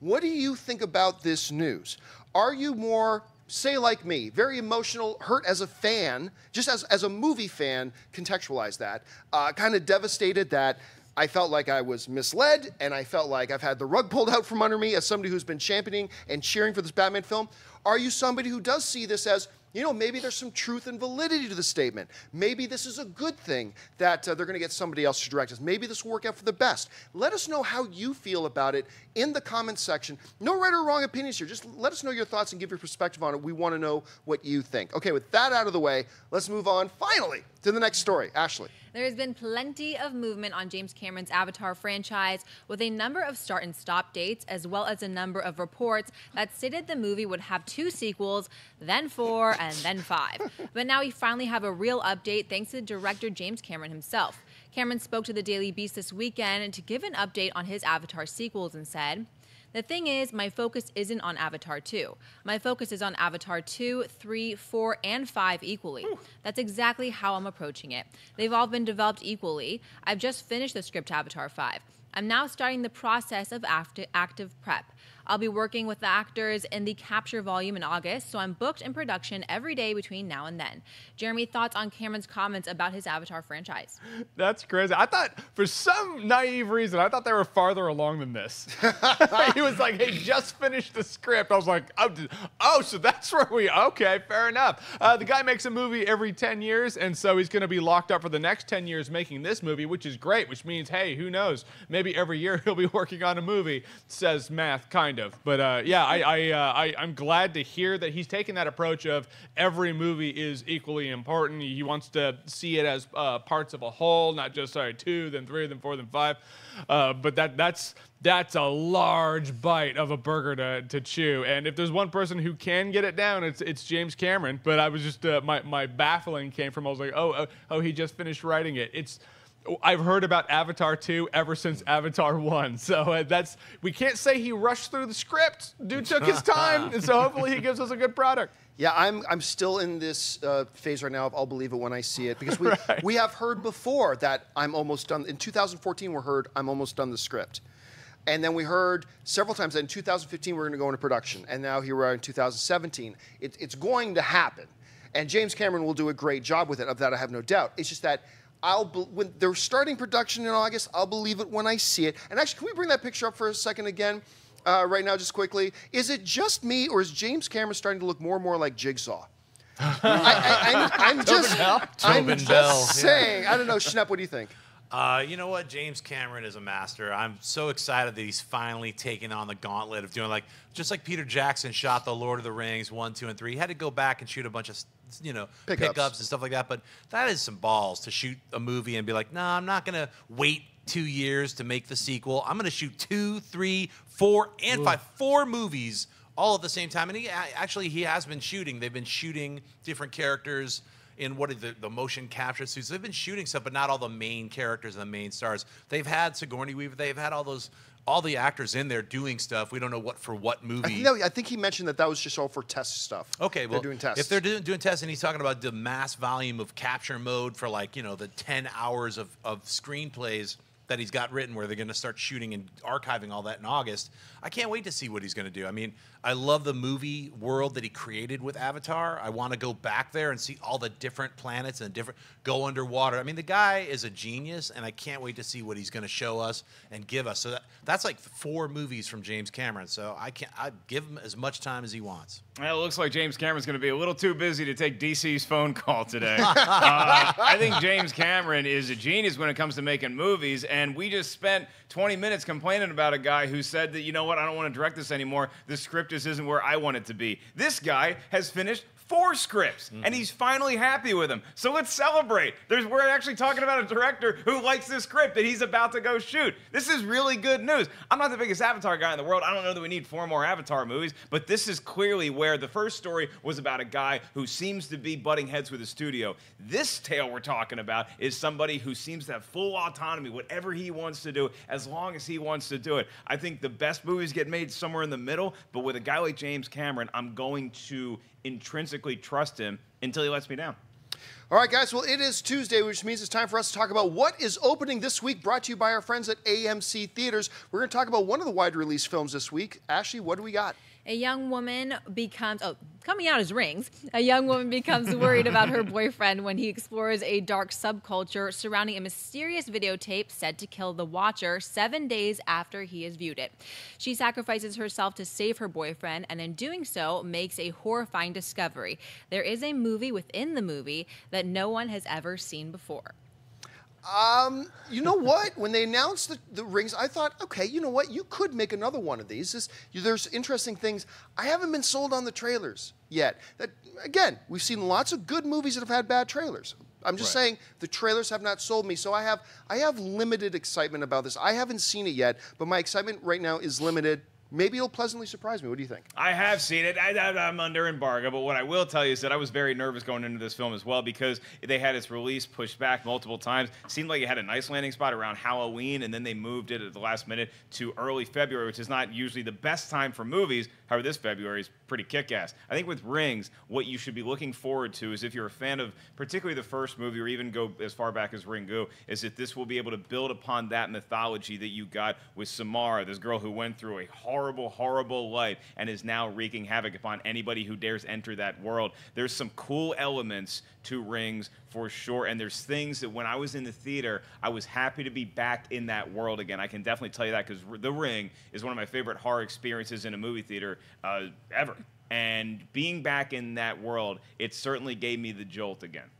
What do you think about this news? Are you more, say, like me, very emotional, hurt as a fan, just as, as a movie fan, contextualize that, uh, kind of devastated that I felt like I was misled and I felt like I've had the rug pulled out from under me as somebody who's been championing and cheering for this Batman film? Are you somebody who does see this as you know, maybe there's some truth and validity to the statement. Maybe this is a good thing that uh, they're going to get somebody else to direct us. Maybe this will work out for the best. Let us know how you feel about it in the comments section. No right or wrong opinions here. Just let us know your thoughts and give your perspective on it. We want to know what you think. Okay, with that out of the way, let's move on finally to the next story. Ashley. There has been plenty of movement on James Cameron's Avatar franchise, with a number of start and stop dates, as well as a number of reports that stated the movie would have two sequels, then four, and then five. But now we finally have a real update thanks to director James Cameron himself. Cameron spoke to the Daily Beast this weekend to give an update on his Avatar sequels and said, The thing is, my focus isn't on Avatar 2. My focus is on Avatar 2, 3, 4, and 5 equally. That's exactly how I'm approaching it. They've all been developed equally. I've just finished the script Avatar 5. I'm now starting the process of active prep. I'll be working with the actors in the capture volume in August, so I'm booked in production every day between now and then. Jeremy, thoughts on Cameron's comments about his Avatar franchise? That's crazy. I thought, for some naive reason, I thought they were farther along than this. he was like, "Hey, just finished the script." I was like, "Oh, oh so that's where we? Okay, fair enough." Uh, the guy makes a movie every ten years, and so he's going to be locked up for the next ten years making this movie, which is great. Which means, hey, who knows? Maybe every year he'll be working on a movie. Says math, kind of. But uh, yeah, I, I, uh, I, I'm glad to hear that he's taking that approach of every movie is equally important. He wants to see it as uh, parts of a whole, not just sorry two, then three, then four, then five. Uh, but that that's that's a large bite of a burger to, to chew. And if there's one person who can get it down, it's it's James Cameron. But I was just uh, my my baffling came from I was like, oh oh, oh he just finished writing it. It's I've heard about Avatar 2 ever since Avatar 1. So uh, that's we can't say he rushed through the script. Dude took his time, and so hopefully he gives us a good product. Yeah, I'm I'm still in this uh, phase right now of I'll believe it when I see it because we Right. we have heard before that I'm almost done. In 2014, we heard I'm almost done the script, and then we heard several times that in 2015 we're going to go into production, and now here we are in 2017. It, it's going to happen, and James Cameron will do a great job with it. Of that, I have no doubt. It's just that. I'll be, when they're starting production in August, I'll believe it when I see it. And actually, can we bring that picture up for a second again, uh, right now, just quickly? Is it just me, or is James Cameron starting to look more and more like Jigsaw? I, I, I'm, I'm just, I'm Tobin just Bell, yeah. saying. I don't know, Schnepp. What do you think? Uh, you know what? James Cameron is a master. I'm so excited that he's finally taken on the gauntlet of doing like just like Peter Jackson shot the Lord of the Rings one, two, and three. He had to go back and shoot a bunch of you know Pickups. pickups, and stuff like that. But that is some balls to shoot a movie and be like, nah, I'm not gonna wait two years to make the sequel. I'm gonna shoot two, three, four, and five, four movies all at the same time. And he actually he has been shooting. They've been shooting different characters in what are the, the motion capture suits. They've been shooting stuff, but not all the main characters and the main stars. They've had Sigourney Weaver. They've had all those all the actors in there doing stuff. We don't know what for what I movie. think, no, I think he mentioned that that was just all for test stuff. Okay, well, they're doing tests. if they're doing, doing tests, and he's talking about the mass volume of capture mode for like you know the ten hours of of screenplays that he's got written, where they're going to start shooting and archiving all that in August. I can't wait to see what he's going to do. I mean, I love the movie world that he created with Avatar. I want to go back there and see all the different planets and different go underwater. I mean, the guy is a genius, and I can't wait to see what he's going to show us and give us. So that, that's like four movies from James Cameron. So I can not I give him as much time as he wants. Well, it looks like James Cameron's going to be a little too busy to take DC's phone call today. uh, I think James Cameron is a genius when it comes to making movies, and we just spent 20 minutes complaining about a guy who said that, you know what, I don't want to direct this anymore. The script just isn't where I want it to be. This guy has finished four scripts, and mm-hmm. he's finally happy with them. So let's celebrate. There's we're actually talking about a director who likes this script that he's about to go shoot. This is really good news. I'm not the biggest Avatar guy in the world. I don't know that we need four more Avatar movies, but this is clearly where the first story was about a guy who seems to be butting heads with a studio. This tale we're talking about is somebody who seems to have full autonomy, whatever he wants to do, as long as he wants to do it. I think the best movies get made somewhere in the middle, but with a guy like James Cameron, I'm going to intrinsically trust him until he lets me down. All right, guys. Well, it is Tuesday, which means it's time for us to talk about what is opening this week. Brought to you by our friends at AMC Theaters. We're going to talk about one of the wide release films this week. Ashley, what do we got? A young woman becomes, oh, coming out as rings, a young woman becomes worried about her boyfriend when he explores a dark subculture surrounding a mysterious videotape said to kill the watcher seven days after he has viewed it. She sacrifices herself to save her boyfriend, and in doing so, makes a horrifying discovery. There is a movie within the movie that no one has ever seen before. Um, you know what? when they announced the, the rings, I thought, okay, you know what? You could make another one of these. This, you, there's interesting things. I haven't been sold on the trailers yet. That again, we've seen lots of good movies that have had bad trailers. I'm just Right. saying the trailers have not sold me, so I have I have limited excitement about this. I haven't seen it yet, but my excitement right now is limited. Maybe it'll pleasantly surprise me. What do you think? I have seen it. I, am under embargo, but what I will tell you is that I was very nervous going into this film as well because they had its release pushed back multiple times. seemed like it had a nice landing spot around Halloween, and then they moved it at the last minute to early February, which is not usually the best time for movies. However, this February is pretty kick-ass. I think with Rings, what you should be looking forward to is if you're a fan of particularly the first movie, or even go as far back as Ringu, is that this will be able to build upon that mythology that you got with Samara, this girl who went through a horrible, horrible horrible life and is now wreaking havoc upon anybody who dares enter that world. There's some cool elements to Rings for sure, and there's things that when I was in the theater, I was happy to be back in that world again. I can definitely tell you that because The Ring is one of my favorite horror experiences in a movie theater uh, ever. And being back in that world, it certainly gave me the jolt again.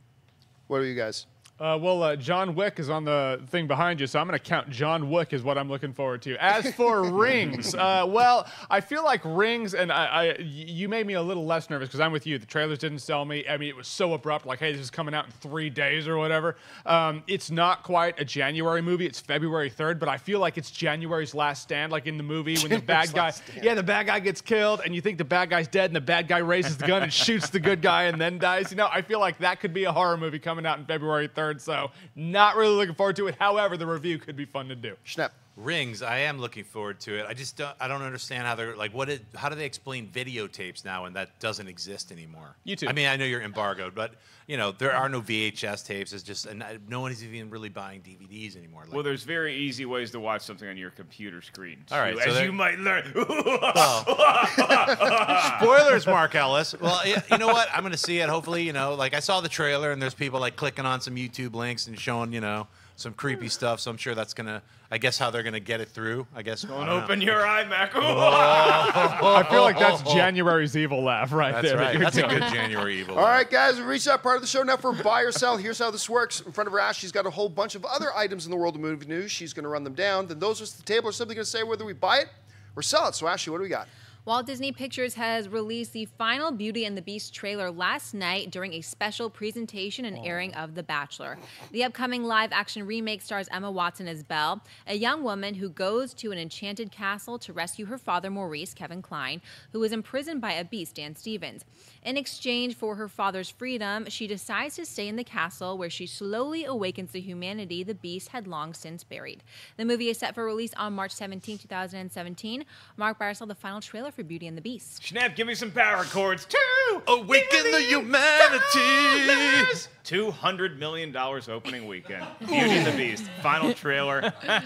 What are you guys? Uh, well, uh, John Wick is on the thing behind you, so I'm going to count John Wick is what I'm looking forward to. As for Rings, uh, well, I feel like Rings, and I, I you made me a little less nervous because I'm with you. The trailers didn't sell me. I mean, it was so abrupt, like, hey, this is coming out in three days or whatever. Um, it's not quite a January movie. It's February 3rd, but I feel like it's January's last stand, like in the movie when the bad guy, yeah, the bad guy gets killed, and you think the bad guy's dead, and the bad guy raises the gun and shoots the good guy and then dies. You know, I feel like that could be a horror movie coming out in February 3rd so not really looking forward to it. However, the review could be fun to do. Schnepp. Rings, I am looking forward to it. I just don't, I don't understand how they're like what it, how do they explain videotapes now and that doesn't exist anymore? YouTube. I mean, I know you're embargoed, but you know there are no VHS tapes. It's just and uh, no one is even really buying DVDs anymore. Like, well, there's very easy ways to watch something on your computer screen. Too, All right, so as there- you might learn. Spoilers, Mark Ellis. Well, y- you know what? I'm going to see it. Hopefully, you know, like I saw the trailer and there's people like clicking on some YouTube links and showing, you know, some creepy stuff. So I'm sure that's going to, I guess, how they're going to get it through. I guess. Don't don't know. open your eye, Mac. Oh. I feel like that's January's evil laugh right Oh, That's there. right. you're That's a good January evil. All right, guys, we reached that part of the show now for buy or sell. Here's how this works. In front of her ass, she's got a whole bunch of other items in the world of movie news. She's going to run them down. Then those of us at the table are simply going to say whether we buy it or sell it. So, Ashley, what do we got? Walt Disney Pictures has released the final Beauty and the Beast trailer last night during a special presentation and airing of The Bachelor. The upcoming live action remake stars Emma Watson as Belle, a young woman who goes to an enchanted castle to rescue her father, Maurice, Kevin Kline, who is imprisoned by a beast, Dan Stevens. In exchange for her father's freedom, she decides to stay in the castle where she slowly awakens the humanity the beast had long since buried. The movie is set for release on March 17, 2017. Mark Barr saw the final trailer for Beauty and the Beast. Snap, give me some power chords. Two. Awaken the humanity. Two hundred million dollars opening weekend. Beauty and the Beast. Final trailer.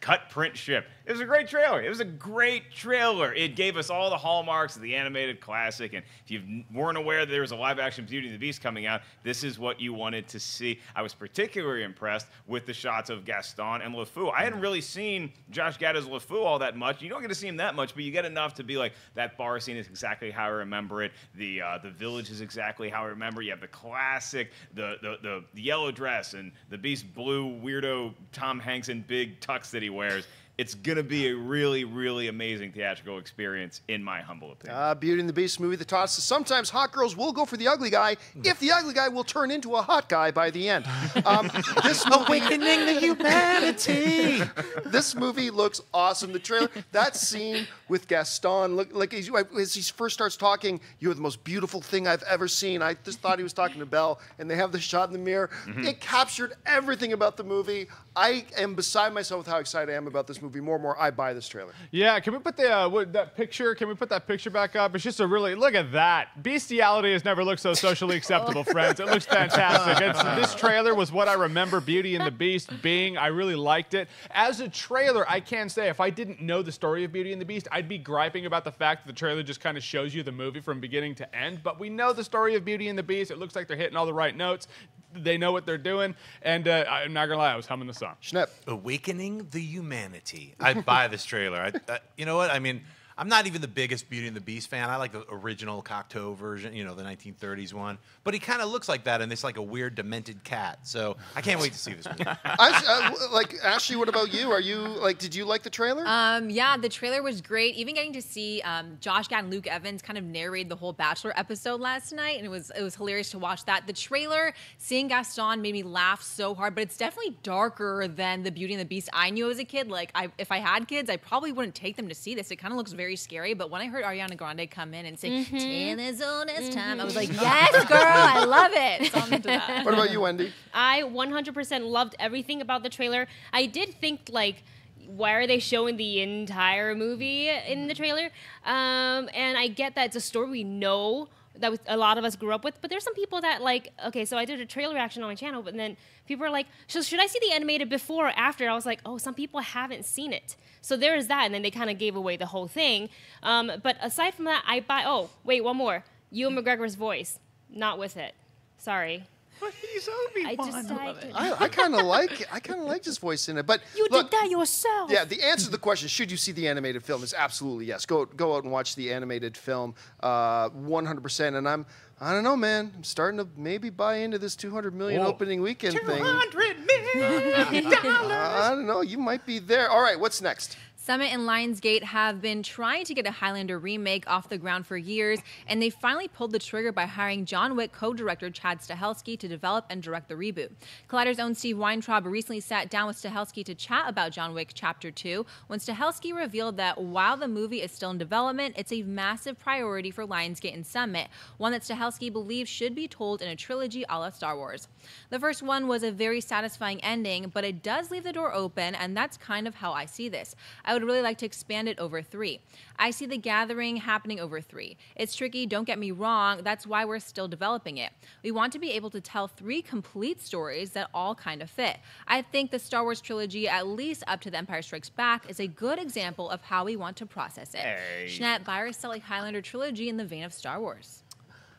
Cut print ship. It was a great trailer. It was a great trailer. It gave us all the hallmarks of the animated classic. And if you weren't aware that there was a live action Beauty and the Beast coming out, this is what you wanted to see. I was particularly impressed with the shots of Gaston and LeFou. I hadn't really seen Josh Gad as LeFou all that much. You don't get to see him that much, but you get enough to be like, that bar scene is exactly how I remember it. The uh, the village is exactly how I remember. You have the classic, the, the, the, the yellow dress and the Beast blue weirdo Tom Hanks in big tux that he wears. It's gonna be a really, really amazing theatrical experience, in my humble opinion. Uh, Beauty and the Beast movie that taught us sometimes hot girls will go for the ugly guy if the ugly guy will turn into a hot guy by the end. Um, this movie, Awakening the humanity. this movie looks awesome. The trailer, that scene with Gaston, look like as, as he first starts talking, "You're the most beautiful thing I've ever seen." I just thought he was talking to Belle, and they have the shot in the mirror. It captured everything about the movie. I am beside myself with how excited I am about this movie. More and more, I buy this trailer. Yeah, can we put the uh, what, that picture? Can we put that picture back up? It's just a really look at that. Bestiality has never looked so socially acceptable, friends. It looks fantastic. It's, this trailer was what I remember Beauty and the Beast being. I really liked it. As a trailer, I can say if I didn't know the story of Beauty and the Beast, I'd be griping about the fact that the trailer just kind of shows you the movie from beginning to end. But we know the story of Beauty and the Beast. It looks like they're hitting all the right notes. They know what they're doing, and uh, I'm not gonna lie, I was humming the song. Schnepp. Awakening the humanity. I'd buy this trailer. I, I, you know what? I mean, I'm not even the biggest Beauty and the Beast fan. I like the original Cocteau version, you know, the 1930s one. But he kind of looks like that, and it's like a weird, demented cat. So I can't wait to see this movie. I, uh, like Ashley, what about you? Are you like? Did you like the trailer? Um, yeah, the trailer was great. Even getting to see um, Josh Gad and Luke Evans kind of narrate the whole Bachelor episode last night, and it was it was hilarious to watch that. The trailer, seeing Gaston, made me laugh so hard. But it's definitely darker than the Beauty and the Beast I knew as a kid. Like, I, if I had kids, I probably wouldn't take them to see this. It kind of looks very scary. But when I heard Ariana Grande come in and say "Taylor's on his time," I was like, "Yes, girl, I love it." So I'm into that. what about you, Wendy? I 100% loved everything about the trailer. I did think like why are they showing the entire movie in the trailer? Um, and I get that it's a story we know that was- a lot of us grew up with, but there's some people that like okay, so I did a trailer reaction on my channel, but then people are like, so should I see the animated before or after? I was like, oh, some people haven't seen it. So there is that, and then they kind of gave away the whole thing. Um, but aside from that, I buy. Oh, wait, one more. Ewan McGregor's voice, not with it. Sorry. But he's Obi I just I, did- I, I kind of like it. I kind of like his voice in it, but You look, did that yourself. Yeah, the answer to the question, should you see the animated film, is absolutely yes. Go go out and watch the animated film, uh, 100%. And I'm, I don't know, man. I'm starting to maybe buy into this 200 million Whoa. opening weekend thing. 200 million dollars. I don't know. You might be there. All right, what's next? Summit and Lionsgate have been trying to get a Highlander remake off the ground for years, and they finally pulled the trigger by hiring John Wick co director Chad Stahelski to develop and direct the reboot. Collider's own Steve Weintraub recently sat down with Stahelski to chat about John Wick Chapter 2 when Stahelski revealed that while the movie is still in development, it's a massive priority for Lionsgate and Summit, one that Stahelski believes should be told in a trilogy a la Star Wars. The first one was a very satisfying ending, but it does leave the door open, and that's kind of how I see this. I would really like to expand it over three. I see the gathering happening over three. It's tricky, don't get me wrong, that's why we're still developing it. We want to be able to tell three complete stories that all kind of fit. I think the Star Wars trilogy, at least up to The Empire Strikes Back, is a good example of how we want to process it. Hey. Schnepp, buy or sell a Highlander trilogy in the vein of Star Wars.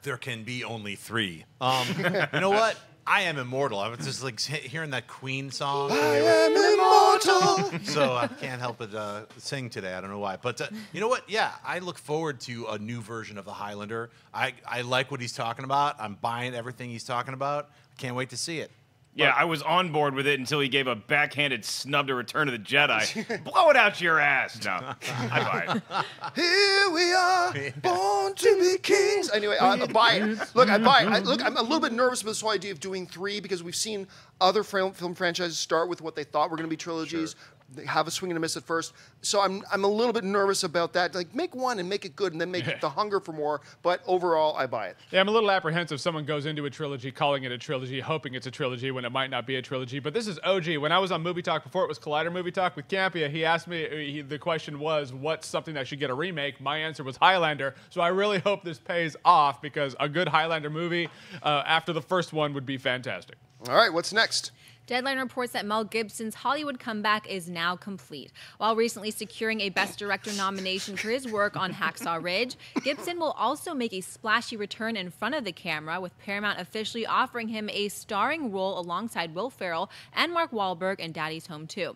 there can be only three. Um, you know what? I am immortal. I was just like hearing that Queen song. I am immortal. so I can't help but uh, sing today. I don't know why, but uh, you know what? Yeah, I look forward to a new version of the Highlander. I, I like what he's talking about. I'm buying everything he's talking about. I can't wait to see it. Yeah, I was on board with it until he gave a backhanded snub to Return of the Jedi. Blow it out your ass. No, I buy it. Here we are, born to be kings. Anyway, I, uh, I buy it. Look, I buy it. I, look, I'm a little bit nervous about this whole idea of doing three because we've seen other film, film franchises start with what they thought were going to be trilogies, they have a swing and a miss at first. So I'm, I'm a little bit nervous about that. Like, make one and make it good, and then make the hunger for more. But overall, I buy it. Yeah, I'm a little apprehensive. Someone goes into a trilogy, calling it a trilogy, hoping it's a trilogy when it might not be a trilogy. But this is OG. When I was on Movie Talk before, it was Collider Movie Talk with Campea. He asked me. He, the question was, "What's something that should get a remake?" My answer was Highlander. So I really hope this pays off because a good Highlander movie uh, after the first one would be fantastic. All right, what's next? Deadline reports that Mel Gibson's Hollywood comeback is now complete. While recently securing a Best Director nomination for his work on Hacksaw Ridge, Gibson will also make a splashy return in front of the camera, with Paramount officially offering him a starring role alongside Will Ferrell and Mark Wahlberg in Daddy's Home 2.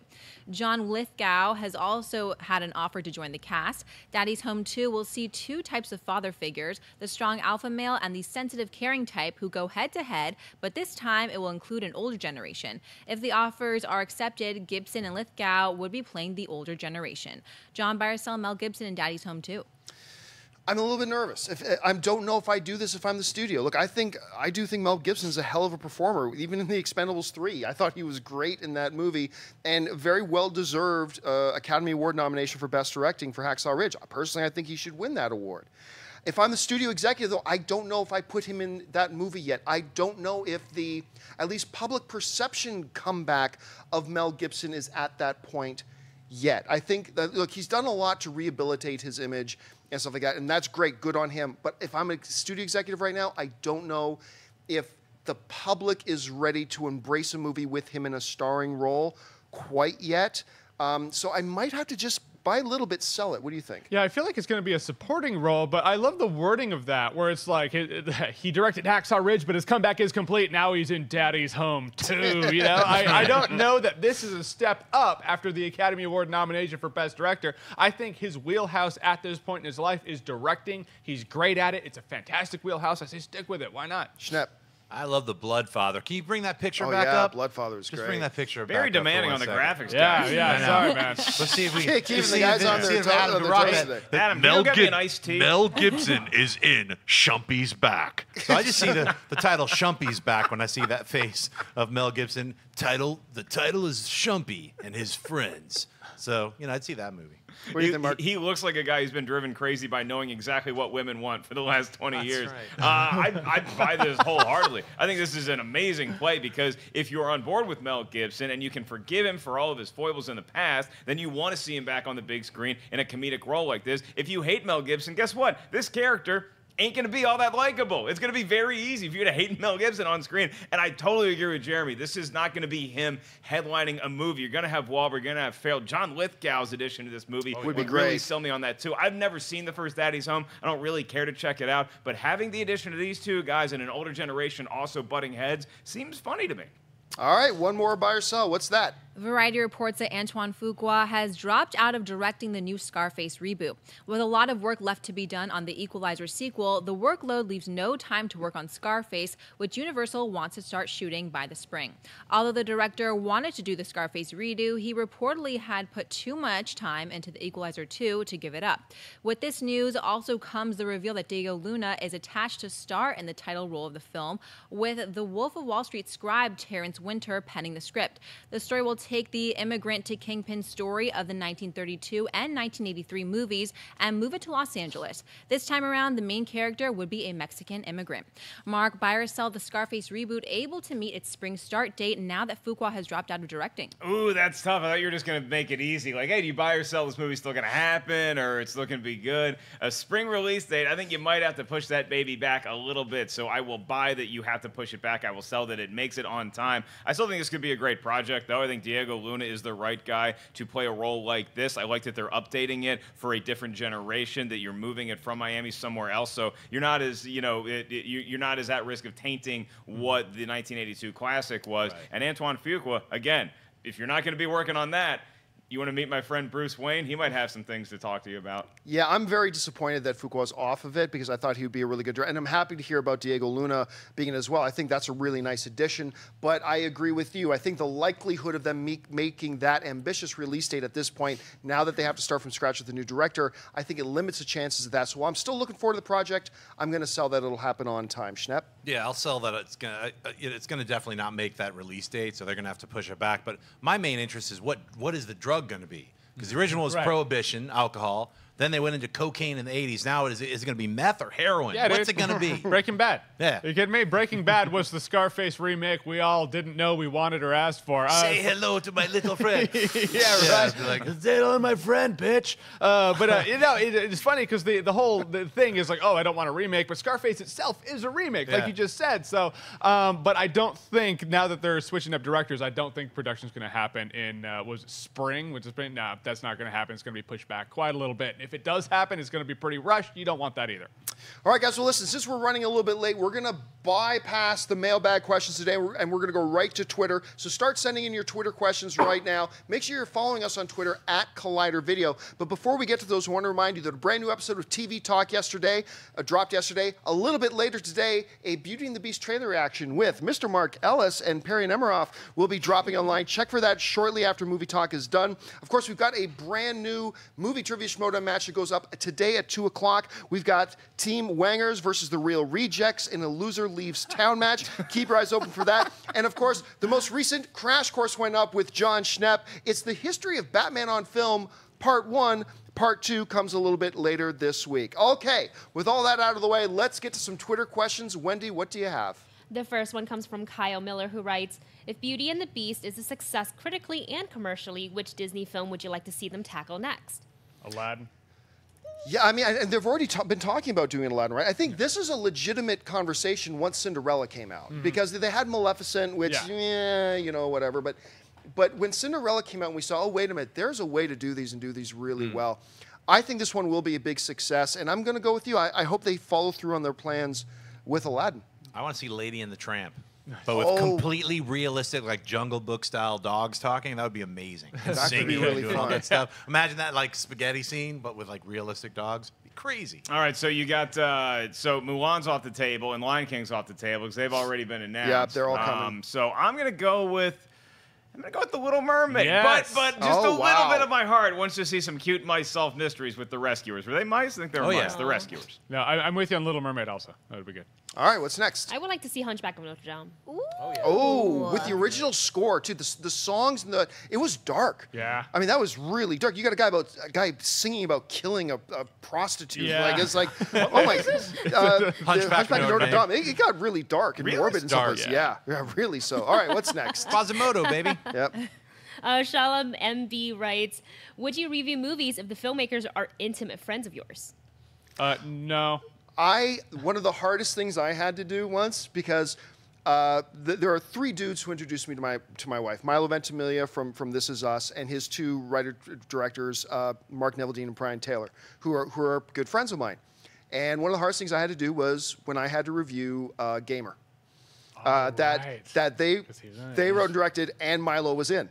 John Lithgow has also had an offer to join the cast. Daddy's Home 2 will see two types of father figures the strong alpha male and the sensitive, caring type who go head to head, but this time it will include an older generation. If the offers are accepted, Gibson and Lithgow would be playing the older generation. John Barisell, Mel Gibson, and Daddy's Home too. I'm a little bit nervous. If I don't know if I do this if I'm the studio. Look, I think I do think Mel Gibson's a hell of a performer, even in the Expendables three. I thought he was great in that movie, and very well deserved uh, Academy Award nomination for Best Directing for Hacksaw Ridge. Personally, I think he should win that award. If I'm the studio executive, though, I don't know if I put him in that movie yet. I don't know if the at least public perception comeback of Mel Gibson is at that point yet. I think that look, he's done a lot to rehabilitate his image and stuff like that, and that's great. Good on him. But if I'm a studio executive right now, I don't know if the public is ready to embrace a movie with him in a starring role quite yet. Um, so I might have to just by a little bit sell it. What do you think? Yeah, I feel like it's going to be a supporting role, but I love the wording of that, where it's like it, it- he directed Hacksaw Ridge, but his comeback is complete. Now he's in Daddy's Home too. You know, I, I don't know that this is a step up after the Academy Award nomination for Best Director. I think his wheelhouse at this point in his life is directing. He's great at it. It's a fantastic wheelhouse. I say stick with it. Why not? Schnepp. I love the Blood Father. Can you bring that picture Oh, back yeah, up? Bloodfather is great. Just great. bring that picture Very back up for demanding on the second. graphics. Yeah, guys. yeah. I know. Sorry, man. Let's see if we Yeah, keeping the see guys on see their toes- Adam on their Rock- today. that Adam, can you Mel, get me Gib- an iced tea? Mel Gibson is in Shumpy's back. So I just see the, the title Shumpy's back when I see that face of Mel Gibson. Title the title is Shumpy and his friends. So you know I'd see that movie. What do you He, think, Mark? he looks like a guy who's been driven crazy by knowing exactly what women want for the last 20 That's years. right. Uh, I, I buy this wholeheartedly. I think this is an amazing play because if you're on board with Mel Gibson and you can forgive him for all of his foibles in the past, then you want to see him back on the big screen in a comedic role like this. If you hate Mel Gibson, guess what? This character ain't going to be all that likable. It's going to be very easy for you to hate Mel Gibson on screen. And I totally agree with Jeremy. This is not going to be him headlining a movie. You're going to have Wahlberg, you're going to have Ferrell. John Lithgow's addition to this movie oh, Would be really great. sell me on that too. I've never seen the first Daddy's Home. I don't really care to check it out. But having the addition of these two guys and an older generation also butting heads seems funny to me. All right, one more buy or sell. What's that? Variety reports that Antoine Fuqua has dropped out of directing the new Scarface reboot. With a lot of work left to be done on the Equalizer sequel, the workload leaves no time to work on Scarface, which Universal wants to start shooting by the spring. Although the director wanted to do the Scarface redo, he reportedly had put too much time into the Equalizer 2 to give it up. With this news also comes the reveal that Diego Luna is attached to star in the title role of the film, with the Wolf of Wall Street scribe Terrence Winter penning the script. The story will take the immigrant to kingpin story of the 1932 and 1983 movies and move it to Los Angeles. This time around, the main character would be a Mexican immigrant. Mark, buy or sell the Scarface reboot able to meet its spring start date now that Fuqua has dropped out of directing? Ooh, that's tough. I thought you were just going to make it easy. Like, hey, do you buy or sell this movie still going to happen or it's looking to be good? A spring release date, I think you might have to push that baby back a little bit. So I will buy that you have to push it back. I will sell that it makes it on time. I still think this could be a great project, though. I think Diego Luna is the right guy to play a role like this. I like that they're updating it for a different generation, that you're moving it from Miami somewhere else. So you're not as, you know, it, it, you- you're not as at risk of tainting mm-hmm. what the 1982 classic was. Right. And Antoine Fuqua, again, if you're not going to be working on that, you want to meet my friend Bruce Wayne? He might have some things to talk to you about. Yeah, I'm very disappointed that Fuqua's off of it because I thought he would be a really good director. And I'm happy to hear about Diego Luna being in as well. I think that's a really nice addition. But I agree with you. I think the likelihood of them me- making that ambitious release date at this point, now that they have to start from scratch with a new director, I think it limits the chances of that. So I'm still looking forward to the project. I'm going to sell that it'll happen on time. Schnepp? Yeah, I'll sell that. It's gonna uh, it's gonna definitely not make that release date, so they're gonna have to push it back. But my main interest is what what is the drug gonna be? Because the original was Right. prohibition, alcohol. Then they went into cocaine in the 80s. Now is it, is it going to be meth or heroin? Yeah, What's dude. it going to be? Breaking Bad. Yeah. You kidding me? Breaking Bad was the Scarface remake we all didn't know we wanted or asked for. Uh, Say hello to my little friend. yeah, right. be like, say hello to my friend, bitch. Uh, but uh, you know, it, it's funny because the, the whole the thing is like, oh, I don't want a remake, but Scarface itself is a remake, like you just said. So, um, but I don't think now that they're switching up directors, I don't think production's going to happen in uh, was it spring, which is. No, that's not going to happen. It's going to be pushed back quite a little bit. If it does happen, it's going to be pretty rushed. You don't want that either. All right, guys. Well, listen, since we're running a little bit late, we're going to bypass the mailbag questions today and we're going to go right to Twitter. So start sending in your Twitter questions right now. Make sure you're following us on Twitter at Collider Video. But before we get to those, I want to remind you that a brand new episode of TV Talk yesterday uh, dropped yesterday. A little bit later today, a Beauty and the Beast trailer reaction with Mr. Mark Ellis and Perry Nemiroff will be dropping online. Check for that shortly after Movie Talk is done. Of course, we've got a brand new movie trivia Schmodown match that goes up today at 2 o'clock. We've got Team Wangers versus the Real Rejects in a loser leaves town match. Keep your eyes open for that. And of course, the most recent Crash Course went up with Jon Schnepp. It's the history of Batman on film, part one. Part two comes a little bit later this week. Okay, with all that out of the way, let's get to some Twitter questions. Wendy, what do you have? The first one comes from Kyle Miller, who writes If Beauty and the Beast is a success critically and commercially, which Disney film would you like to see them tackle next? Aladdin. Yeah, I mean, and they've already ta- been talking about doing Aladdin, right? I think this is a legitimate conversation once Cinderella came out mm-hmm. because they had Maleficent, which, Yeah. yeah, you know, whatever. But but when Cinderella came out and we saw, oh, wait a minute, there's a way to do these and do these really mm. well. I think this one will be a big success, and I'm going to go with you. I, I hope they follow through on their plans with Aladdin. I want to see Lady and the Tramp. But with Oh. completely realistic, like Jungle Book style dogs talking, that would be amazing. And That could Singing be and really doing all fun. that stuff. Imagine that like spaghetti scene, but with like realistic dogs. Be crazy. All right, so you got uh, so Mulan's off the table and Lion King's off the table because they've already been announced. Yeah, they're all coming. Um, so I'm gonna go with. I'm gonna go with the Little Mermaid, Yes. but but just Oh, a little wow. bit of my heart wants to see some cute mice solve mysteries with the rescuers. Were they mice? I think they were Oh, yeah. mice. The rescuers. No, I, I'm with you on Little Mermaid also. That would be good. All right, what's next? I would like to see Hunchback of Notre Dame. Oh, with the original score too. The, the songs and the it was dark. Yeah. I mean that was really dark. You got a guy about a guy singing about killing a, a prostitute. Yeah. Like it's like oh my. Uh, the Hunchback of Notre Dame. It, it got really dark and Really? morbid and Dark, stuff. Yeah. yeah, really. So all right, what's next? Quasimodo, baby. yep. Uh, Shalom MB writes, "Would you review movies if the filmmakers are intimate friends of yours?" Uh, no. I one of the hardest things I had to do once because uh, th- there are three dudes who introduced me to my to my wife, Milo Ventimiglia from from This Is Us, and his two writer directors, uh, Mark Neveldine and Brian Taylor, who are who are good friends of mine. And one of the hardest things I had to do was when I had to review uh, Gamer, uh, that right. that they 'Cause he's in it, they wrote and directed, and Milo was in,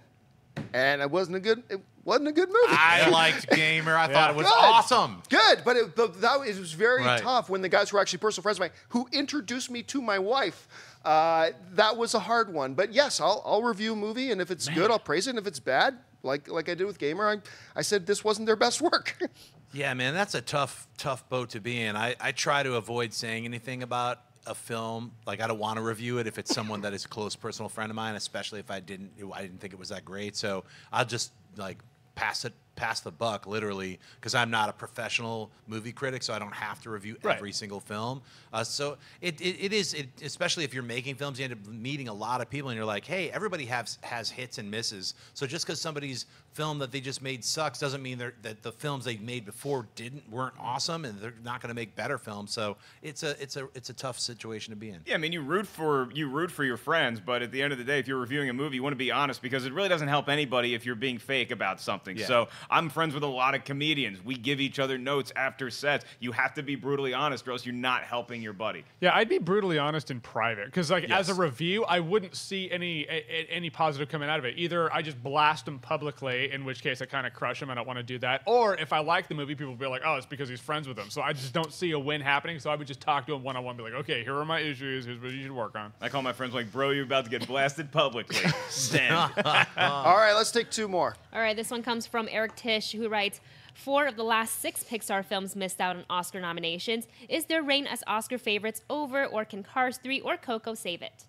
and it wasn't a good it wasn't a good movie. I liked Gamer. I thought it was Good. awesome. Good, but it, but that it was very Right. tough when the guys who were actually personal friends of mine who introduced me to my wife. Uh, that was a hard one. But yes, I'll, I'll review a movie, and if it's good, I'll praise it. And if it's bad, like like I did with Gamer, I, I said this wasn't their best work. Yeah, man, that's a tough, tough boat to be in. I, I try to avoid saying anything about a film. Like I don't want to review it if it's someone that is a close personal friend of mine, especially if I didn't I didn't think it was that great. So I'll just like pass it pass the buck literally because I'm not a professional movie critic, so I don't have to review Right. every single film. Uh, so it, it, it is, it, especially if you're making films, you end up meeting a lot of people, and you're like, hey, everybody has has hits and misses. So just because somebody's film that they just made sucks doesn't mean that the films they made before didn't weren't awesome, and they're not going to make better films. So it's a it's a it's a tough situation to be in. Yeah, I mean, you root for you root for your friends, but at the end of the day, if you're reviewing a movie, you want to be honest because it really doesn't help anybody if you're being fake about something. Yeah. So I'm friends with a lot of comedians. We give each other notes after sets. You have to be brutally honest, or else you're not helping your buddy. Yeah, I'd be brutally honest in private because, like, as a review, I wouldn't see any a, a- any positive coming out of it. Either I just blast them publicly, in which case I kind of crush him. I don't want to do that. Or if I like the movie, people will be like, "Oh, it's because he's friends with them." So I just don't see a win happening. So I would just talk to him one on one, be like, "Okay, here are my issues. Here's what you should work on." I call my friends like, bro, you're about to get blasted publicly. Stand. All right, let's take two more. All right, this one comes from Eric Tish, who writes Four of the last six Pixar films missed out on Oscar nominations. Is their reign as Oscar favorites over, or can Cars 3 or Coco save it?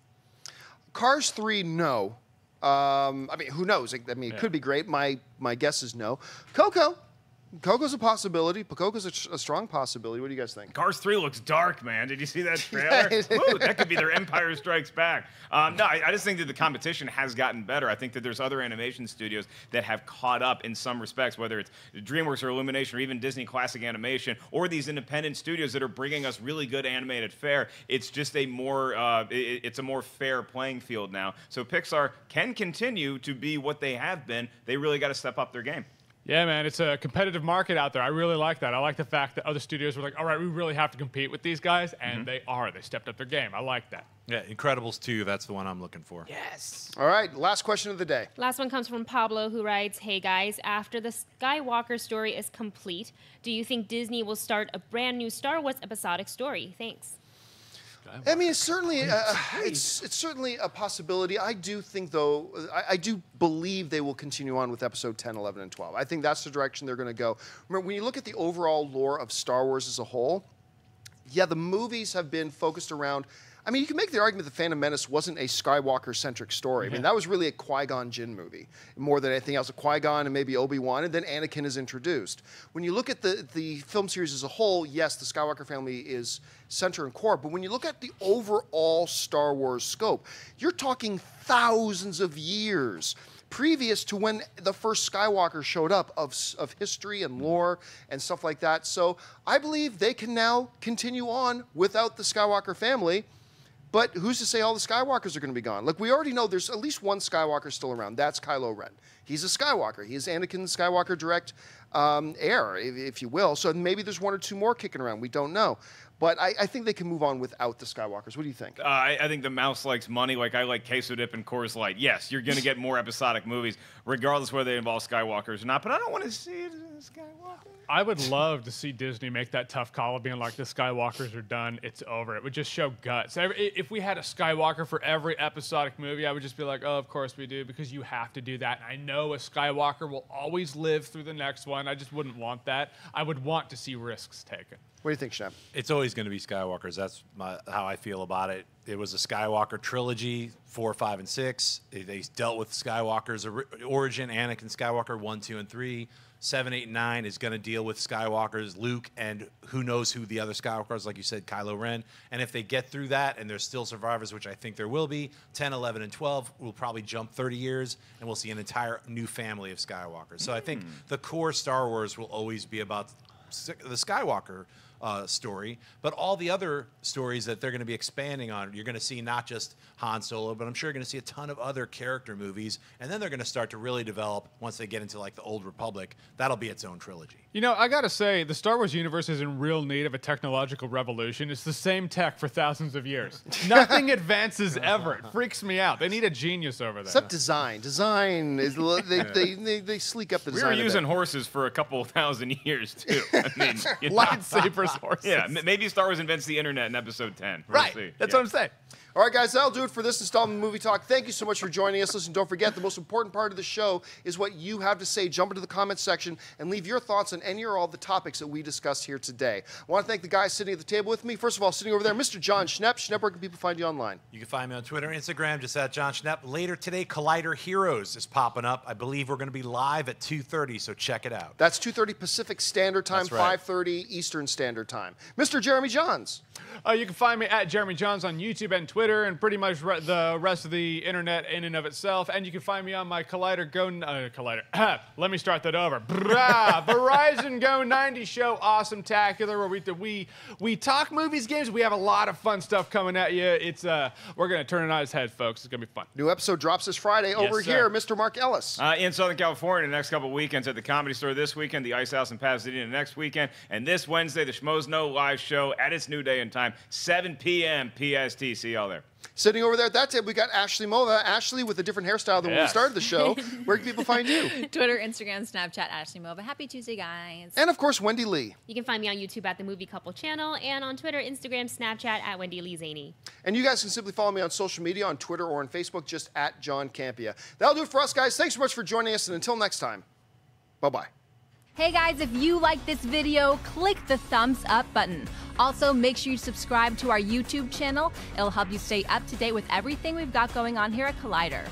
Cars 3, no. Um, I mean, who knows? I mean, it could be great. My my guess is no. Coco. Coco's a possibility, Coco's a, a strong possibility. What do you guys think? Cars 3 looks dark, man. Did you see that trailer? Woo, that could be their Empire Strikes Back. Um, no, I, I just think that the competition has gotten better. I think that there's other animation studios that have caught up in some respects, whether it's DreamWorks or Illumination or even Disney Classic Animation or these independent studios that are bringing us really good animated fare. It's just a more, uh, it, it's a more fair playing field now. So Pixar can continue to be what they have been. They really got to step up their game. Yeah, man, it's a competitive market out there. I really like that. I like the fact that other studios were like, "All right, we really have to compete with these guys," and mm-hmm. they are. They stepped up their game. I like that. Yeah, Incredibles 2, that's the one I'm looking for. Yes. All right, last question of the day. Last one comes from Pablo, who writes Hey guys, after the Skywalker story is complete, do you think Disney will start a brand new Star Wars episodic story? Thanks. I mean, it's certainly uh, it's it's certainly a possibility. I do think, though, I, I do believe they will continue on with episode 10, 11, and 12. I think that's the direction they're going to go. Remember, when you look at the overall lore of Star Wars as a whole, yeah, the movies have been focused around. I mean, you can make the argument that Phantom Menace wasn't a Skywalker-centric story. I mean, that was really a Qui-Gon Jinn movie more than anything else. A Qui-Gon and maybe Obi-Wan, and then Anakin is introduced. When you look at the the film series as a whole, yes, the Skywalker family is center and core. But when you look at the overall Star Wars scope, you're talking thousands of years previous to when the first Skywalker showed up of, of history and lore and stuff like that. So I believe they can now continue on without the Skywalker family. But who's to say all the Skywalkers are going to be gone? Look, we already know there's at least one Skywalker still around. That's Kylo Ren. He's a Skywalker. He is Anakin Skywalker direct um, heir, if, if you will. So maybe there's one or two more kicking around. We don't know. But I, I think they can move on without the Skywalkers. What do you think? Uh, I, I think the mouse likes money, like I like queso dip and Coors Light. Yes, you're going to get more episodic movies, regardless whether they involve Skywalkers or not. But I don't want to see it as Skywalker. I would love to see Disney make that tough call of being like, the Skywalkers are done, it's over. It would just show guts. Every, if we had a Skywalker for every episodic movie, I would just be like, oh, of course we do, because you have to do that. And I know a Skywalker will always live through the next one. I just wouldn't want that. I would want to see risks taken. What do you think, Schnepp? It's always going to be Skywalkers. That's my, how I feel about it. It was a Skywalker trilogy, four, five, and six. They, they dealt with Skywalker's ori- origin, Anakin Skywalker, one, two, and three. Seven, eight, nine is going to deal with Skywalker's, Luke, and who knows who the other Skywalkers, like you said, Kylo Ren. And if they get through that and there's still survivors, which I think there will be, 10, 11, and 12 will probably jump 30 years and we'll see an entire new family of Skywalkers. So I think hmm. the core Star Wars will always be about the Skywalker uh, story, but all the other stories that they're going to be expanding on, you're going to see not just Han Solo, but I'm sure you're going to see a ton of other character movies, and then they're going to start to really develop once they get into like the Old Republic. That'll be its own trilogy. You know, I gotta say, the Star Wars universe is in real need of a technological revolution. It's the same tech for thousands of years. Nothing advances ever. It freaks me out. They need a genius over there. Except design. Design is l- they, they, they, they sleek up the We design. were using horses for a couple thousand years too. I mean, you Yeah, maybe Star Wars invents the internet in episode 10. We'll Right. see. That's Yeah. what I'm saying. All right, guys, that'll do it for this installment of Movie Talk. Thank you so much for joining us. Listen, don't forget the most important part of the show is what you have to say. Jump into the comments section and leave your thoughts on any or all the topics that we discussed here today. I want to thank the guys sitting at the table with me. First of all, sitting over there, Mr. Jon Schnepp. Schnepp, where can people find you online? You can find me on Twitter and Instagram, just at Jon Schnepp. Later today, Collider Heroes is popping up. I believe we're going to be live at 2.30, so check it out. That's 2:30 Pacific Standard Time, right. 5:30 Eastern Standard Time. Mr. Jeremy Jahns. Uh, you can find me at Jeremy Jahns on YouTube and Twitter, and pretty much re- the rest of the internet in and of itself. And you can find me on my Collider Go uh, Collider. Let me start that over. Brah, Verizon Go 90 show, awesome tacular, where we we we talk movies, games. We have a lot of fun stuff coming at you. It's uh, we're gonna turn it on its head, folks. It's gonna be fun. New episode drops this Friday. Over sir. here, Mr. Mark Ellis. Uh, in Southern California, the next couple weekends at the Comedy Store this weekend, the Ice House in Pasadena next weekend, and this Wednesday, the Schmoes Know live show at its new day and time, 7 p.m. PST. See y'all there. Sitting over there at that table, we got Ashley Mova. Ashley with a different hairstyle than when we started the show. Where can people find you? Twitter, Instagram, Snapchat, Ashley Mova. Happy Tuesday, guys. And of course, Wendy Lee. You can find me on YouTube at the Movie Couple channel and on Twitter, Instagram, Snapchat at Wendy Lee Zaney. And you guys can simply follow me on social media on Twitter or on Facebook, just at John Campea. That'll do it for us, guys. Thanks so much for joining us, and until next time, bye bye. Hey guys, if you like this video, click the thumbs up button. Also, make sure you subscribe to our YouTube channel. It'll help you stay up to date with everything we've got going on here at Collider.